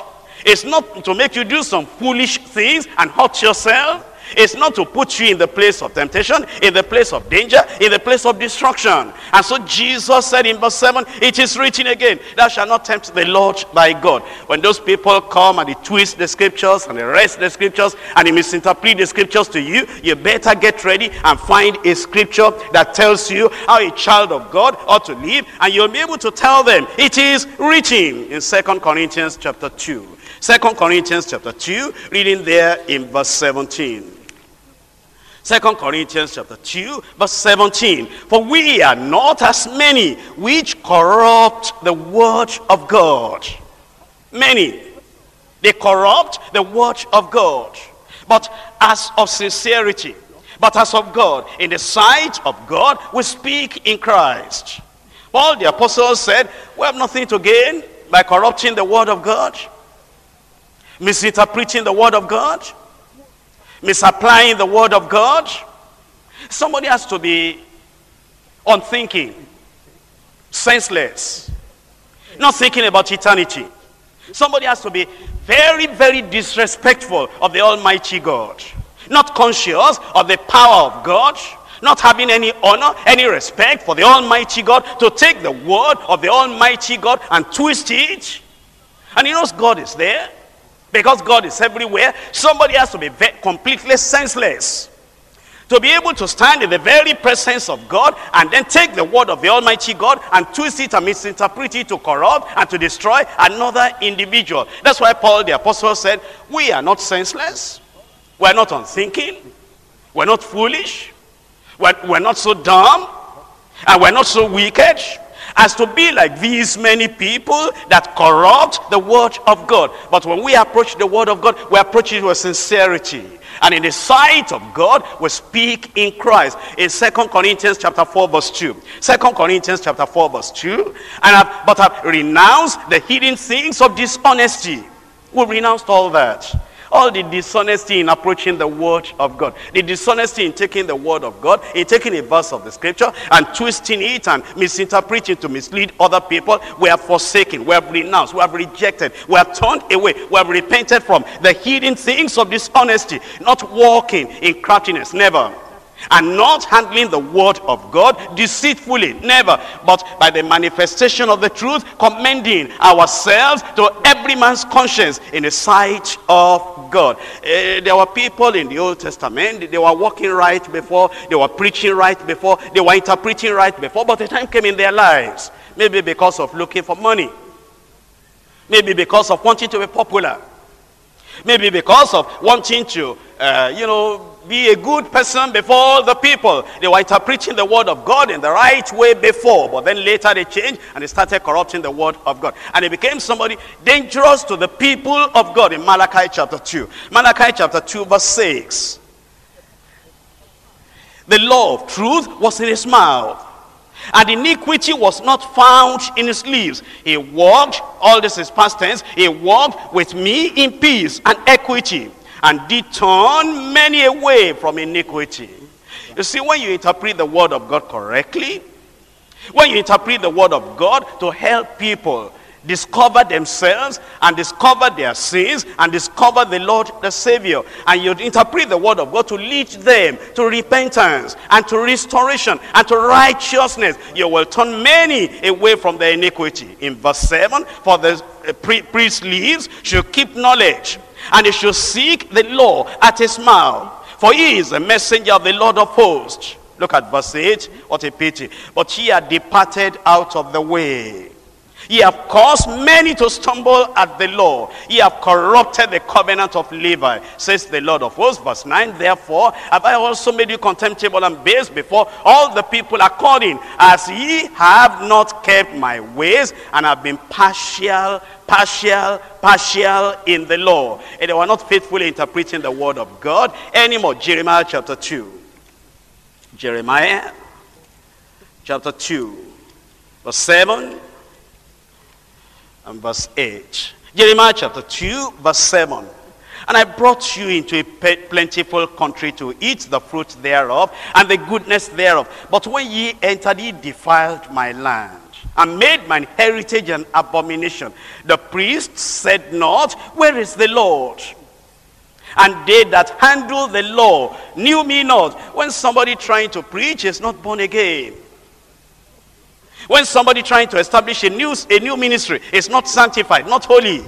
it's not to make you do some foolish things and hurt yourself. It's not to put you in the place of temptation, in the place of danger, in the place of destruction. And so Jesus said in verse 7, it is written again, thou shalt not tempt the Lord thy God. When those people come and they twist the scriptures and they wrest the scriptures and they misinterpret the scriptures to you, you better get ready and find a scripture that tells you how a child of God ought to live. And you'll be able to tell them, it is written in Second Corinthians chapter 2. Second Corinthians chapter 2, reading there in verse 17. Second Corinthians chapter 2, verse 17. For we are not as many which corrupt the word of God. Many. They corrupt the word of God. But as of sincerity, but as of God, in the sight of God, we speak in Christ. Paul the apostle said, we have nothing to gain by corrupting the word of God misinterpreting the word of God, misapplying the word of God. Somebody has to be unthinking, senseless, not thinking about eternity. Somebody has to be very, very disrespectful of the Almighty God, not conscious of the power of God, not having any honor, any respect for the Almighty God, to take the word of the Almighty God and twist it. And he knows God is there. Because God is everywhere, somebody has to be completely senseless. To be able to stand in the very presence of God and then take the word of the Almighty God and twist it and misinterpret it to corrupt and to destroy another individual. That's why Paul the apostle said, we are not senseless. We're not unthinking. We're not foolish. We're, we're not so dumb. And we're not so wicked as to be like these many people that corrupt the word of God. But when we approach the word of God, we approach it with sincerity. And in the sight of God, we speak in Christ. In Second Corinthians chapter 4 verse 2. 2 Corinthians chapter 4 verse 2. And I've, but I've renounced the hidden things of dishonesty. We renounced all that all the dishonesty in approaching the word of God. The dishonesty in taking the word of God, in taking a verse of the scripture and twisting it and misinterpreting to mislead other people. We have forsaken, we have renounced, we have rejected, we have turned away, we have repented from the hidden things of dishonesty, not walking in craftiness, never and not handling the word of God deceitfully, never, but by the manifestation of the truth, commending ourselves to every man's conscience in the sight of God. Uh, there were people in the Old Testament, they were walking right before, they were preaching right before, they were interpreting right before, but the time came in their lives, maybe because of looking for money, maybe because of wanting to be popular, maybe because of wanting to, uh, you know, be a good person before the people. They were interpreting the word of God in the right way before, but then later they changed and they started corrupting the word of God. And they became somebody dangerous to the people of God in Malachi chapter 2. Malachi chapter 2 verse 6. The law of truth was in his mouth. And iniquity was not found in his lips. He walked, all this is past tense, he walked with me in peace and equity and did turn many away from iniquity. You see, when you interpret the word of God correctly, When you interpret the word of God to help people discover themselves and discover their sins and discover the Lord the Savior. And you interpret the word of God to lead them to repentance and to restoration and to righteousness. You will turn many away from their iniquity. In verse 7, for the uh, priest leaves should keep knowledge and he should seek the law at his mouth. For he is a messenger of the Lord of hosts. Look at verse 8. What a pity. But he had departed out of the way Ye have caused many to stumble at the law. Ye have corrupted the covenant of Levi, says the Lord of hosts. Verse 9, Therefore have I also made you contemptible and base before all the people according as ye have not kept my ways and have been partial, partial, partial in the law. And they were not faithfully interpreting the word of God anymore. Jeremiah chapter 2. Jeremiah chapter 2, verse 7 and verse 8. Jeremiah chapter 2, verse 7. And I brought you into a plentiful country to eat the fruit thereof and the goodness thereof. But when ye entered, ye defiled my land and made mine heritage an abomination. The priests said not, Where is the Lord? And they that handle the law knew me not. When somebody trying to preach is not born again, when somebody trying to establish a new, a new ministry is not sanctified, not holy.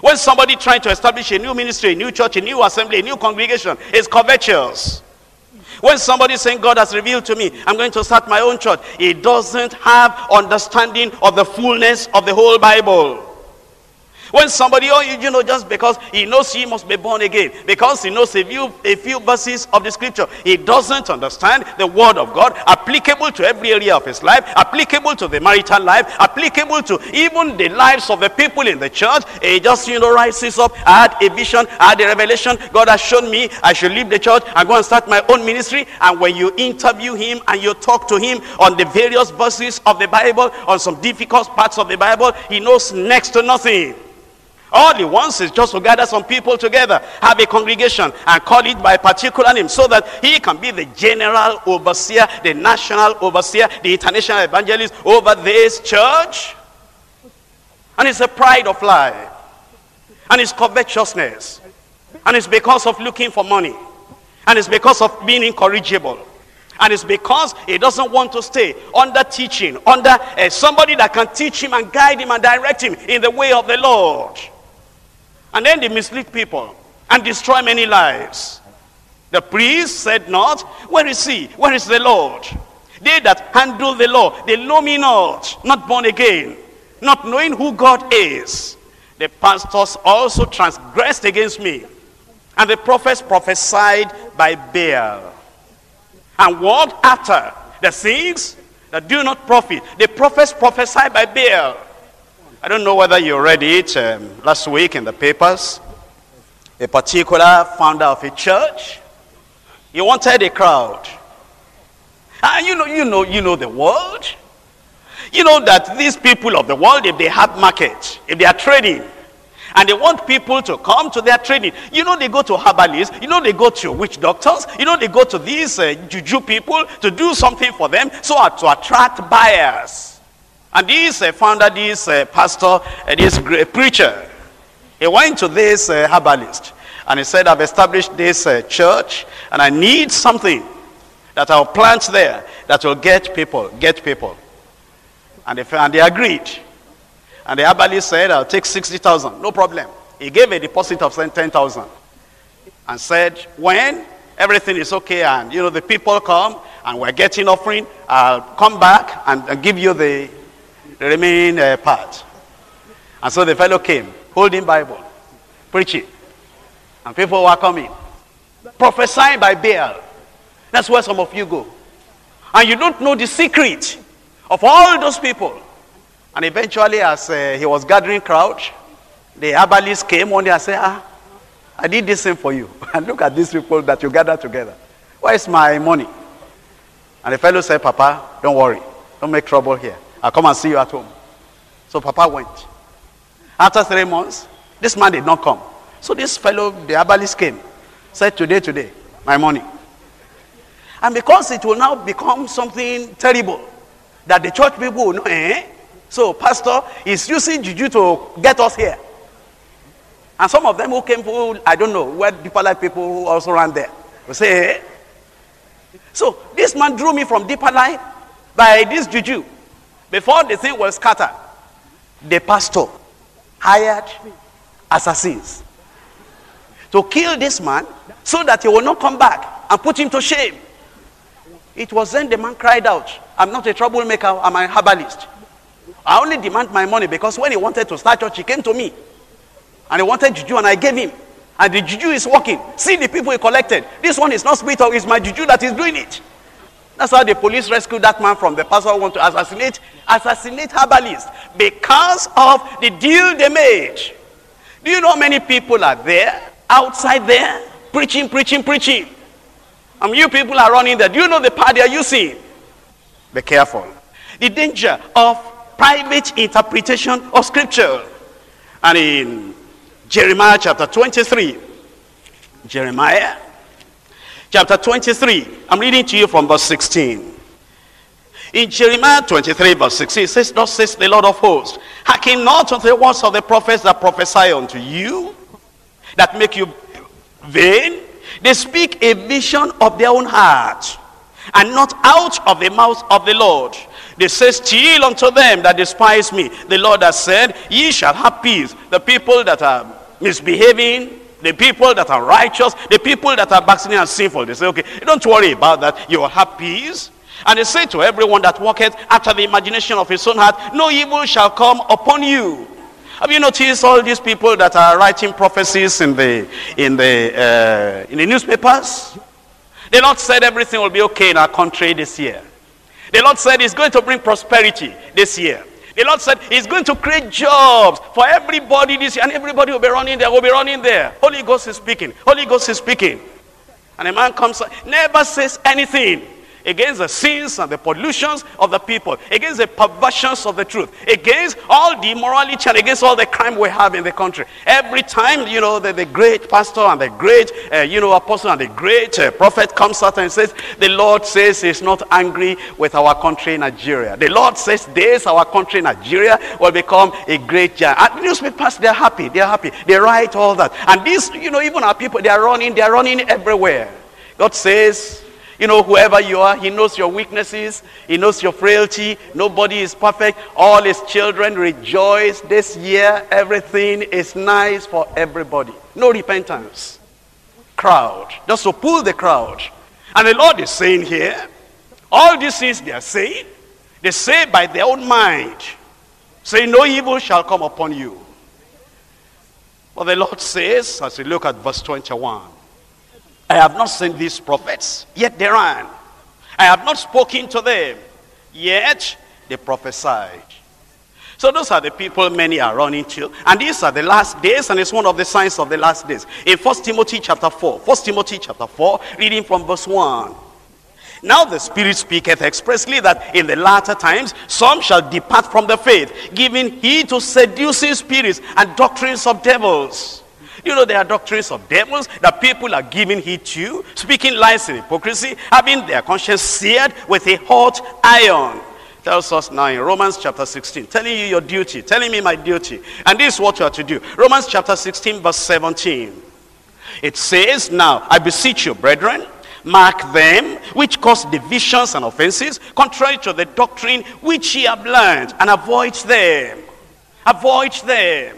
When somebody trying to establish a new ministry, a new church, a new assembly, a new congregation is covetous. When somebody saying, God has revealed to me, I'm going to start my own church, he doesn't have understanding of the fullness of the whole Bible. When somebody, oh, you, you know, just because he knows he must be born again, because he knows a few, a few verses of the scripture, he doesn't understand the word of God applicable to every area of his life, applicable to the marital life, applicable to even the lives of the people in the church. He just, you know, rises up. I had a vision, I had a revelation. God has shown me I should leave the church and go and start my own ministry. And when you interview him and you talk to him on the various verses of the Bible, on some difficult parts of the Bible, he knows next to nothing. All he wants is just to gather some people together, have a congregation, and call it by a particular name so that he can be the general overseer, the national overseer, the international evangelist over this church. And it's a pride of life. And it's covetousness. And it's because of looking for money. And it's because of being incorrigible. And it's because he doesn't want to stay under teaching, under uh, somebody that can teach him and guide him and direct him in the way of the Lord. And then they mislead people and destroy many lives. The priest said not, Where is he? Where is the Lord? They that handle the law, they know me not, not born again, not knowing who God is. The pastors also transgressed against me. And the prophets prophesied by Baal. And walked after the things that do not profit. The prophets prophesied by Baal. I don't know whether you read it um, last week in the papers. A particular founder of a church, he wanted a crowd. And you know, you know, you know the world. You know that these people of the world, if they have market, if they are trading, and they want people to come to their training. You know they go to herbalists, you know they go to witch doctors, you know they go to these uh, juju people to do something for them so as to attract buyers. And this uh, founder, this uh, pastor, uh, this preacher, he went to this uh, herbalist and he said, I've established this uh, church and I need something that I'll plant there that will get people, get people. And they, and they agreed. And the herbalist said, I'll take 60,000, no problem. He gave a deposit of 10,000 and said, when everything is okay and, you know, the people come and we're getting offering, I'll come back and, and give you the remaining uh, part. And so the fellow came, holding Bible, preaching. And people were coming. Prophesying by Baal. That's where some of you go. And you don't know the secret of all those people. And eventually, as uh, he was gathering crowd, the herbalist came one day and said, ah, I did this thing for you. And look at these people that you gather together. Where's my money? And the fellow said, Papa, don't worry. Don't make trouble here. I'll come and see you at home. So Papa went. After three months, this man did not come. So this fellow, the herbalist came, said, Today, today, my money. And because it will now become something terrible, that the church people will know, eh? So pastor is using juju to get us here. And some of them who came from, I don't know, where deeper life people who also ran there. Will say, eh? So this man drew me from deeper life by this juju. Before the thing was scattered, the pastor hired assassins to kill this man so that he will not come back and put him to shame. It was then the man cried out, I'm not a troublemaker, I'm a herbalist. I only demand my money because when he wanted to start church, he came to me. And he wanted juju and I gave him. And the juju is working. See the people he collected. This one is not spiritual, oh, it's my juju that is doing it. That's how the police rescued that man from the pastor who wanted to assassinate, assassinate herbalist because of the deal they made. Do you know how many people are there, outside there, preaching, preaching, preaching? And you people are running there. Do you know the part they are using? Be careful. The danger of private interpretation of scripture. And in Jeremiah chapter 23, Jeremiah chapter 23, I'm reading to you from verse 16. In Jeremiah 23 verse 16, it says, Thus says the Lord of hosts, hearken not unto the words of the prophets that prophesy unto you, that make you vain. They speak a vision of their own heart, and not out of the mouth of the Lord. They say still unto them that despise me. The Lord has said, Ye shall have peace. The people that are misbehaving, the people that are righteous, the people that are backsliding and sinful. They say, okay, don't worry about that. You will have peace. And they say to everyone that walketh after the imagination of his own heart, no evil shall come upon you. Have you noticed all these people that are writing prophecies in the, in the, uh, in the newspapers? The Lord said everything will be okay in our country this year. The Lord said he's going to bring prosperity this year. The Lord said he's going to create jobs for everybody this year. And everybody will be running there, will be running there. Holy Ghost is speaking. Holy Ghost is speaking. And a man comes, never says anything against the sins and the pollutions of the people, against the perversions of the truth, against all the immorality and against all the crime we have in the country. Every time, you know, the, the great pastor and the great, uh, you know, apostle and the great uh, prophet comes out and says, the Lord says he's not angry with our country, Nigeria. The Lord says this, our country, Nigeria, will become a great giant. And newspapers, they're happy. They're happy. They write all that. And this, you know, even our people, they are running, they are running everywhere. God says, you know, whoever you are, he knows your weaknesses. He knows your frailty. Nobody is perfect. All his children rejoice this year. Everything is nice for everybody. No repentance. Crowd. Just to pull the crowd. And the Lord is saying here, all these things they are saying, they say by their own mind, say no evil shall come upon you. But the Lord says, as we look at verse 21, I have not sent these prophets, yet they ran. I have not spoken to them, yet they prophesied. So those are the people many are running to. And these are the last days, and it's one of the signs of the last days. In 1 Timothy chapter 4, 1 Timothy chapter 4, reading from verse 1. Now the Spirit speaketh expressly that in the latter times some shall depart from the faith, giving heed to seducing spirits and doctrines of devils you know, there are doctrines of devils that people are giving heed to, speaking lies in hypocrisy, having their conscience seared with a hot iron. Tells us now in Romans chapter 16, telling you your duty, telling me my duty. And this is what you are to do. Romans chapter 16, verse 17. It says, Now, I beseech you, brethren, mark them which cause divisions and offenses, contrary to the doctrine which ye have learned, and avoid them. Avoid them.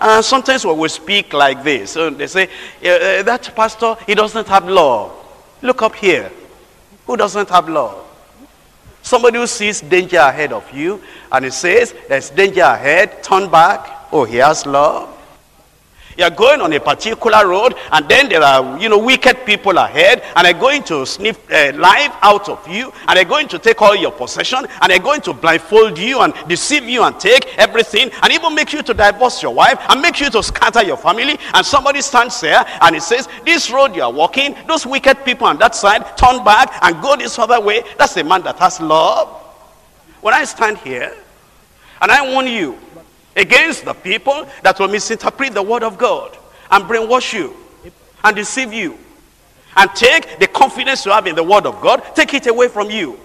And sometimes we speak like this, so they say, uh, that pastor, he doesn't have law. Look up here. Who doesn't have law? Somebody who sees danger ahead of you and he says, there's danger ahead, turn back. Oh, he has law. You're going on a particular road, and then there are, you know, wicked people ahead, and they're going to sniff uh, life out of you, and they're going to take all your possession, and they're going to blindfold you and deceive you and take everything, and even make you to divorce your wife, and make you to scatter your family. And somebody stands there, and he says, this road you are walking, those wicked people on that side, turn back and go this other way. That's the man that has love. When I stand here, and I warn you, against the people that will misinterpret the word of God and brainwash you and deceive you and take the confidence you have in the word of God, take it away from you.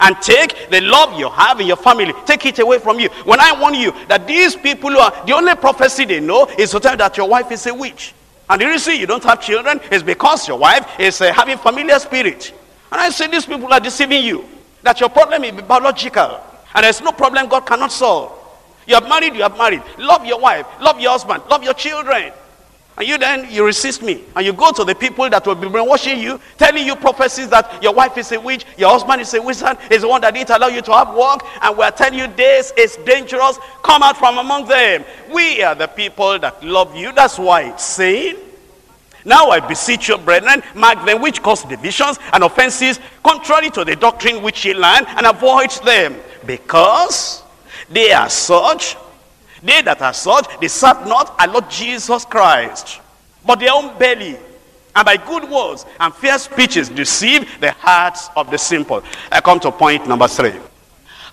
and take the love you have in your family, take it away from you. When I warn you that these people who are, the only prophecy they know is to tell that your wife is a witch. And the reason you don't have children is because your wife is uh, having familiar spirit. And I say these people are deceiving you. That your problem is biological. And there's no problem God cannot solve. You have married, you have married. Love your wife, love your husband, love your children. And you then, you resist me. And you go to the people that will be brainwashing you, telling you prophecies that your wife is a witch, your husband is a wizard, is the one that didn't allow you to have work. And we're telling you this is dangerous. Come out from among them. We are the people that love you. That's why it's saying, now I beseech you, brethren, mark them which cause divisions and offenses contrary to the doctrine which ye learn and avoid them. Because they are such they that are such, they serve not our Lord Jesus Christ, but their own belly. And by good words and fair speeches deceive the hearts of the simple. I come to point number three.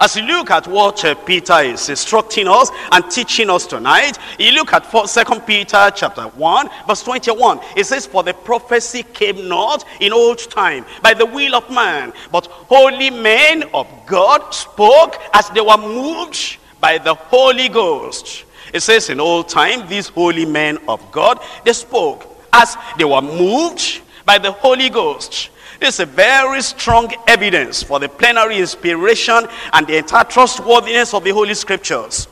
As you look at what uh, Peter is instructing us and teaching us tonight, you look at 2 Peter chapter 1, verse 21. It says, For the prophecy came not in old time by the will of man, but holy men of God spoke as they were moved by the Holy Ghost. It says in old time, these holy men of God, they spoke as they were moved by the Holy Ghost. This is a very strong evidence for the plenary inspiration and the entire trustworthiness of the Holy Scriptures.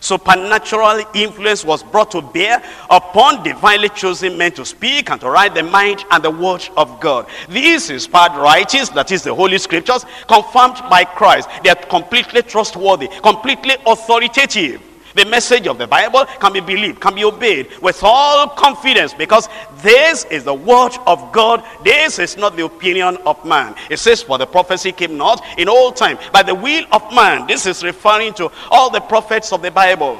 Supernatural influence was brought to bear upon divinely chosen men to speak and to write the mind and the word of God. These inspired writings, that is the Holy Scriptures, confirmed by Christ. They are completely trustworthy, completely authoritative. The message of the Bible can be believed, can be obeyed with all confidence because this is the word of God. This is not the opinion of man. It says, for the prophecy came not in old time by the will of man. This is referring to all the prophets of the Bible.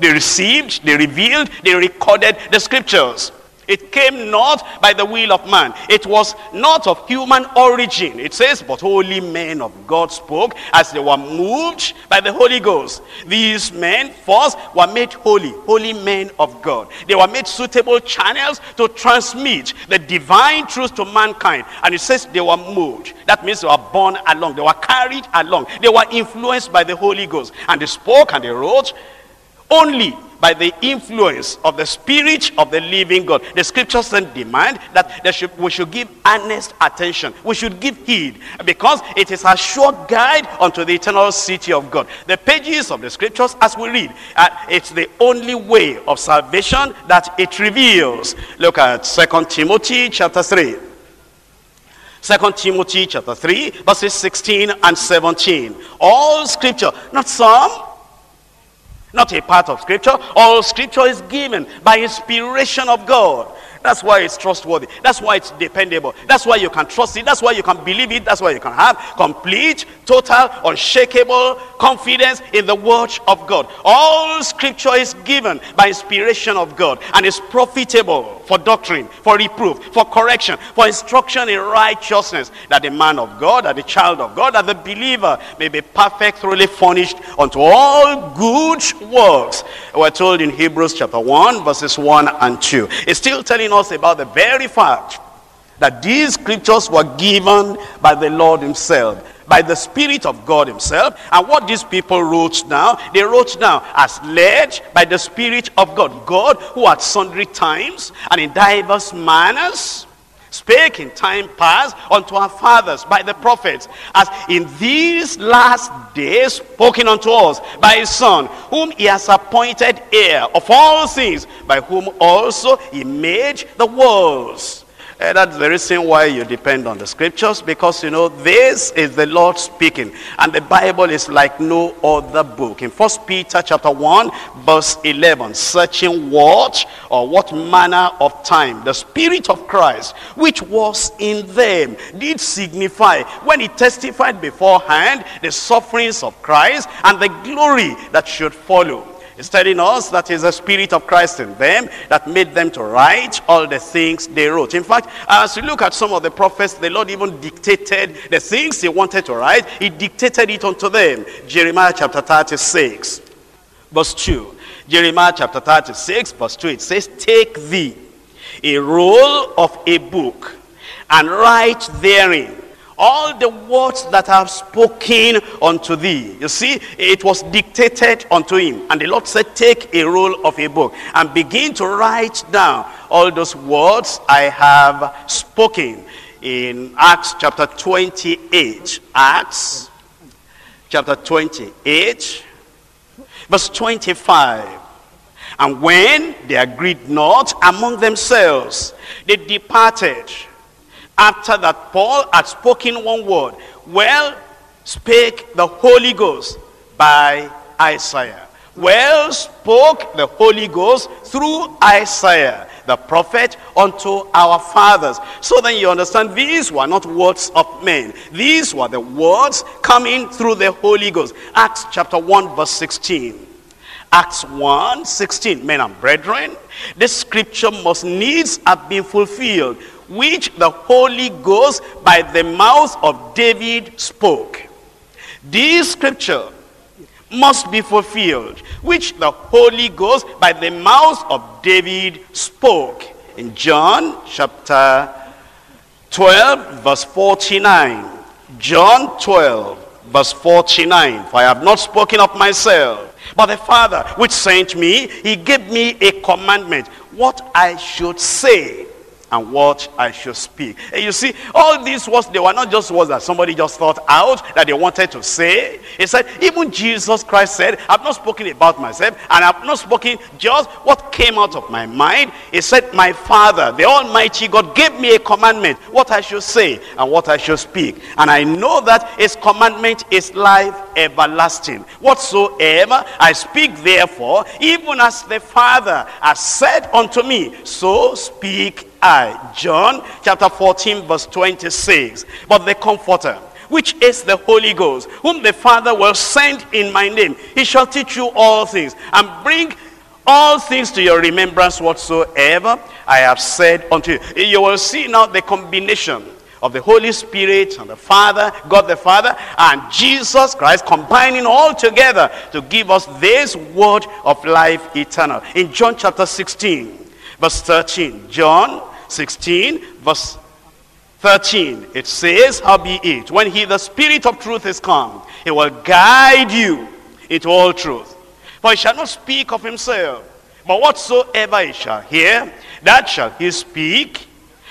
They received, they revealed, they recorded the scriptures. It came not by the will of man. It was not of human origin. It says, but holy men of God spoke as they were moved by the Holy Ghost. These men first were made holy, holy men of God. They were made suitable channels to transmit the divine truth to mankind. And it says they were moved. That means they were born along. They were carried along. They were influenced by the Holy Ghost. And they spoke and they wrote only by the influence of the spirit of the living God. The scriptures then demand that should, we should give earnest attention. We should give heed because it is a sure guide unto the eternal city of God. The pages of the scriptures as we read, uh, it's the only way of salvation that it reveals. Look at Second Timothy chapter 3. 2 Timothy chapter 3 verses 16 and 17. All scripture, not some, not a part of scripture. All scripture is given by inspiration of God. That's why it's trustworthy. That's why it's dependable. That's why you can trust it. That's why you can believe it. That's why you can have complete, total, unshakable confidence in the word of God. All scripture is given by inspiration of God and is profitable for doctrine, for reproof, for correction, for instruction in righteousness, that the man of God, that the child of God, that the believer may be perfect, thoroughly furnished unto all good works. We're told in Hebrews chapter 1, verses 1 and 2. It's still telling us about the very fact that these scriptures were given by the Lord himself by the Spirit of God himself. And what these people wrote now, they wrote now as led by the Spirit of God. God who at sundry times and in diverse manners spake in time past unto our fathers by the prophets, as in these last days spoken unto us by his Son, whom he has appointed heir of all things, by whom also he made the worlds uh, that's the reason why you depend on the scriptures because you know this is the Lord speaking and the Bible is like no other book. In First Peter chapter 1 verse 11 searching what or what manner of time the Spirit of Christ which was in them did signify when he testified beforehand the sufferings of Christ and the glory that should follow. It's telling us that is the Spirit of Christ in them that made them to write all the things they wrote. In fact, as you look at some of the prophets, the Lord even dictated the things he wanted to write. He dictated it unto them. Jeremiah chapter 36, verse 2. Jeremiah chapter 36, verse 2, it says, Take thee a roll of a book and write therein all the words that I have spoken unto thee. You see, it was dictated unto him. And the Lord said, take a roll of a book and begin to write down all those words I have spoken. In Acts chapter 28, Acts chapter 28, verse 25. And when they agreed not among themselves, they departed after that Paul had spoken one word, well spake the Holy Ghost by Isaiah. Well spoke the Holy Ghost through Isaiah, the prophet, unto our fathers. So then you understand, these were not words of men. These were the words coming through the Holy Ghost. Acts chapter 1 verse 16. Acts 1, 16. Men and brethren, this scripture must needs have been fulfilled, which the Holy Ghost by the mouth of David spoke. This scripture must be fulfilled, which the Holy Ghost by the mouth of David spoke. In John chapter 12, verse 49. John 12, verse 49. For I have not spoken of myself, but the Father which sent me, he gave me a commandment, what I should say and what I should speak. And you see, all these words, they were not just words that somebody just thought out that they wanted to say. He said, even Jesus Christ said, I've not spoken about myself and I've not spoken just what came out of my mind. He said, my Father, the Almighty God, gave me a commandment, what I should say and what I should speak. And I know that his commandment is life everlasting. Whatsoever I speak therefore, even as the Father has said unto me, so speak I. John chapter 14 verse 26. But the Comforter, which is the Holy Ghost, whom the Father will send in my name, he shall teach you all things and bring all things to your remembrance whatsoever I have said unto you. You will see now the combination of the Holy Spirit and the Father, God the Father, and Jesus Christ combining all together to give us this word of life eternal. In John chapter 16, verse 13, John 16, verse 13, it says, How be it? when he, the Spirit of truth, is come, he will guide you into all truth. For he shall not speak of himself, but whatsoever he shall hear, that shall he speak,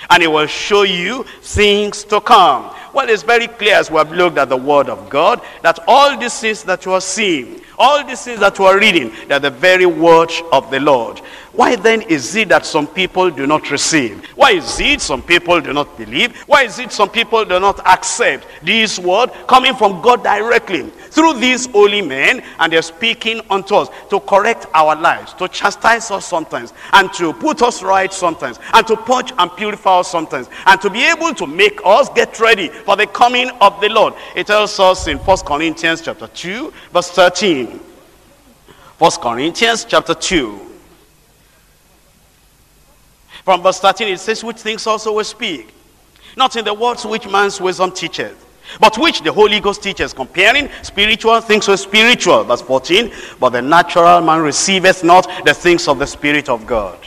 and he will show you things to come. Well, it's very clear as we have looked at the word of God that all these things that you are seeing, all these things that you are reading, they're the very word of the Lord. Why then is it that some people do not receive? Why is it some people do not believe? Why is it some people do not accept this word coming from God directly through these holy men and they're speaking unto us to correct our lives, to chastise us sometimes and to put us right sometimes and to purge and purify us sometimes and to be able to make us get ready for the coming of the Lord. It tells us in First Corinthians chapter 2 verse 13. First Corinthians chapter 2 from verse 13 it says, which things also we speak. Not in the words which man's wisdom teacheth, but which the Holy Ghost teaches, comparing spiritual things with spiritual. Verse 14, but the natural man receiveth not the things of the Spirit of God.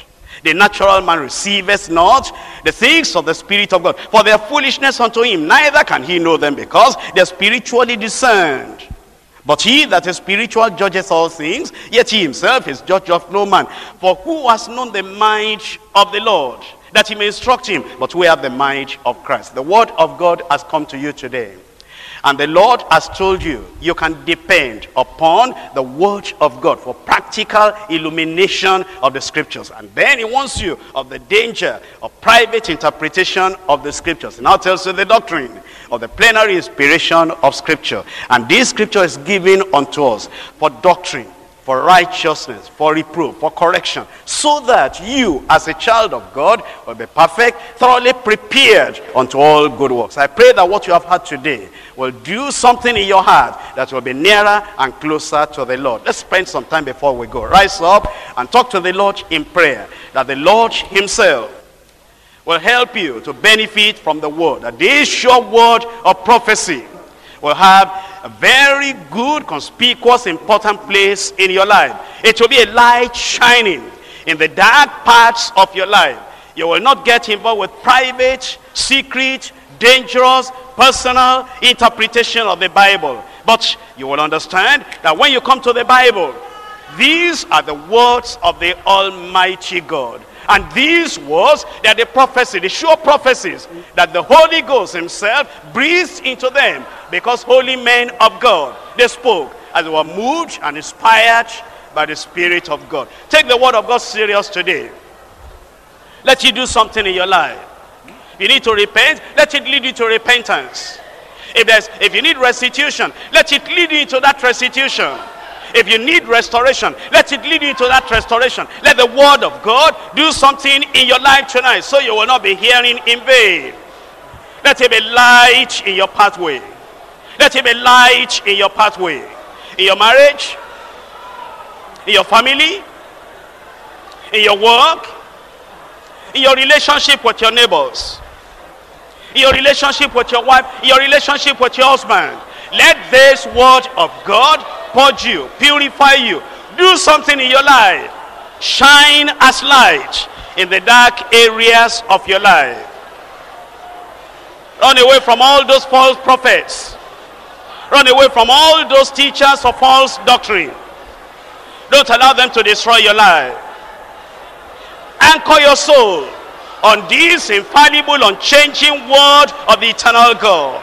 The natural man receiveth not the things of the Spirit of God. For their foolishness unto him, neither can he know them, because they are spiritually discerned. But he that is spiritual judges all things, yet he himself is judge of no man. For who has known the mind of the Lord, that he may instruct him? But we have the mind of Christ. The word of God has come to you today. And the Lord has told you, you can depend upon the word of God for practical illumination of the scriptures. And then he warns you of the danger of private interpretation of the scriptures. And now tells you the doctrine of the plenary inspiration of scripture. And this scripture is given unto us for doctrine, for righteousness, for reproof, for correction, so that you, as a child of God, will be perfect, thoroughly prepared unto all good works. I pray that what you have heard today will do something in your heart that will be nearer and closer to the Lord. Let's spend some time before we go. Rise up and talk to the Lord in prayer, that the Lord himself will help you to benefit from the word. That this sure word of prophecy will have a very good, conspicuous, important place in your life. It will be a light shining in the dark parts of your life. You will not get involved with private, secret, dangerous, personal interpretation of the Bible. But you will understand that when you come to the Bible, these are the words of the Almighty God. And these words, they are the prophecy, the sure prophecies that the Holy Ghost himself breathed into them because holy men of God, they spoke as they were moved and inspired by the Spirit of God. Take the word of God serious today. Let you do something in your life. You need to repent, let it lead you to repentance. If, there's, if you need restitution, let it lead you to that restitution. If you need restoration, let it lead you to that restoration. Let the word of God do something in your life tonight so you will not be hearing in vain. Let it be light in your pathway. Let it be light in your pathway. In your marriage, in your family, in your work, in your relationship with your neighbors, in your relationship with your wife, in your relationship with your husband. Let this word of God purge you, purify you, do something in your life. Shine as light in the dark areas of your life. Run away from all those false prophets. Run away from all those teachers of false doctrine. Don't allow them to destroy your life. Anchor your soul on this infallible, unchanging word of the eternal God.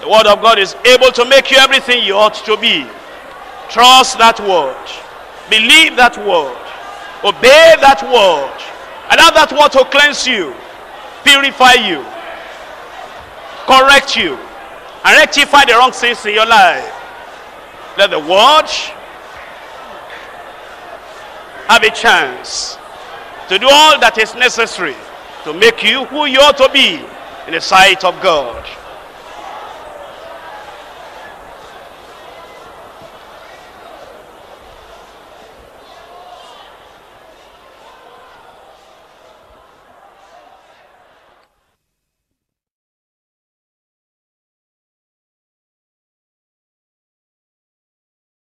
The word of God is able to make you everything you ought to be. Trust that word. Believe that word. Obey that word. Allow that word to cleanse you, purify you, correct you, and rectify the wrong things in your life. Let the word have a chance to do all that is necessary to make you who you ought to be in the sight of God.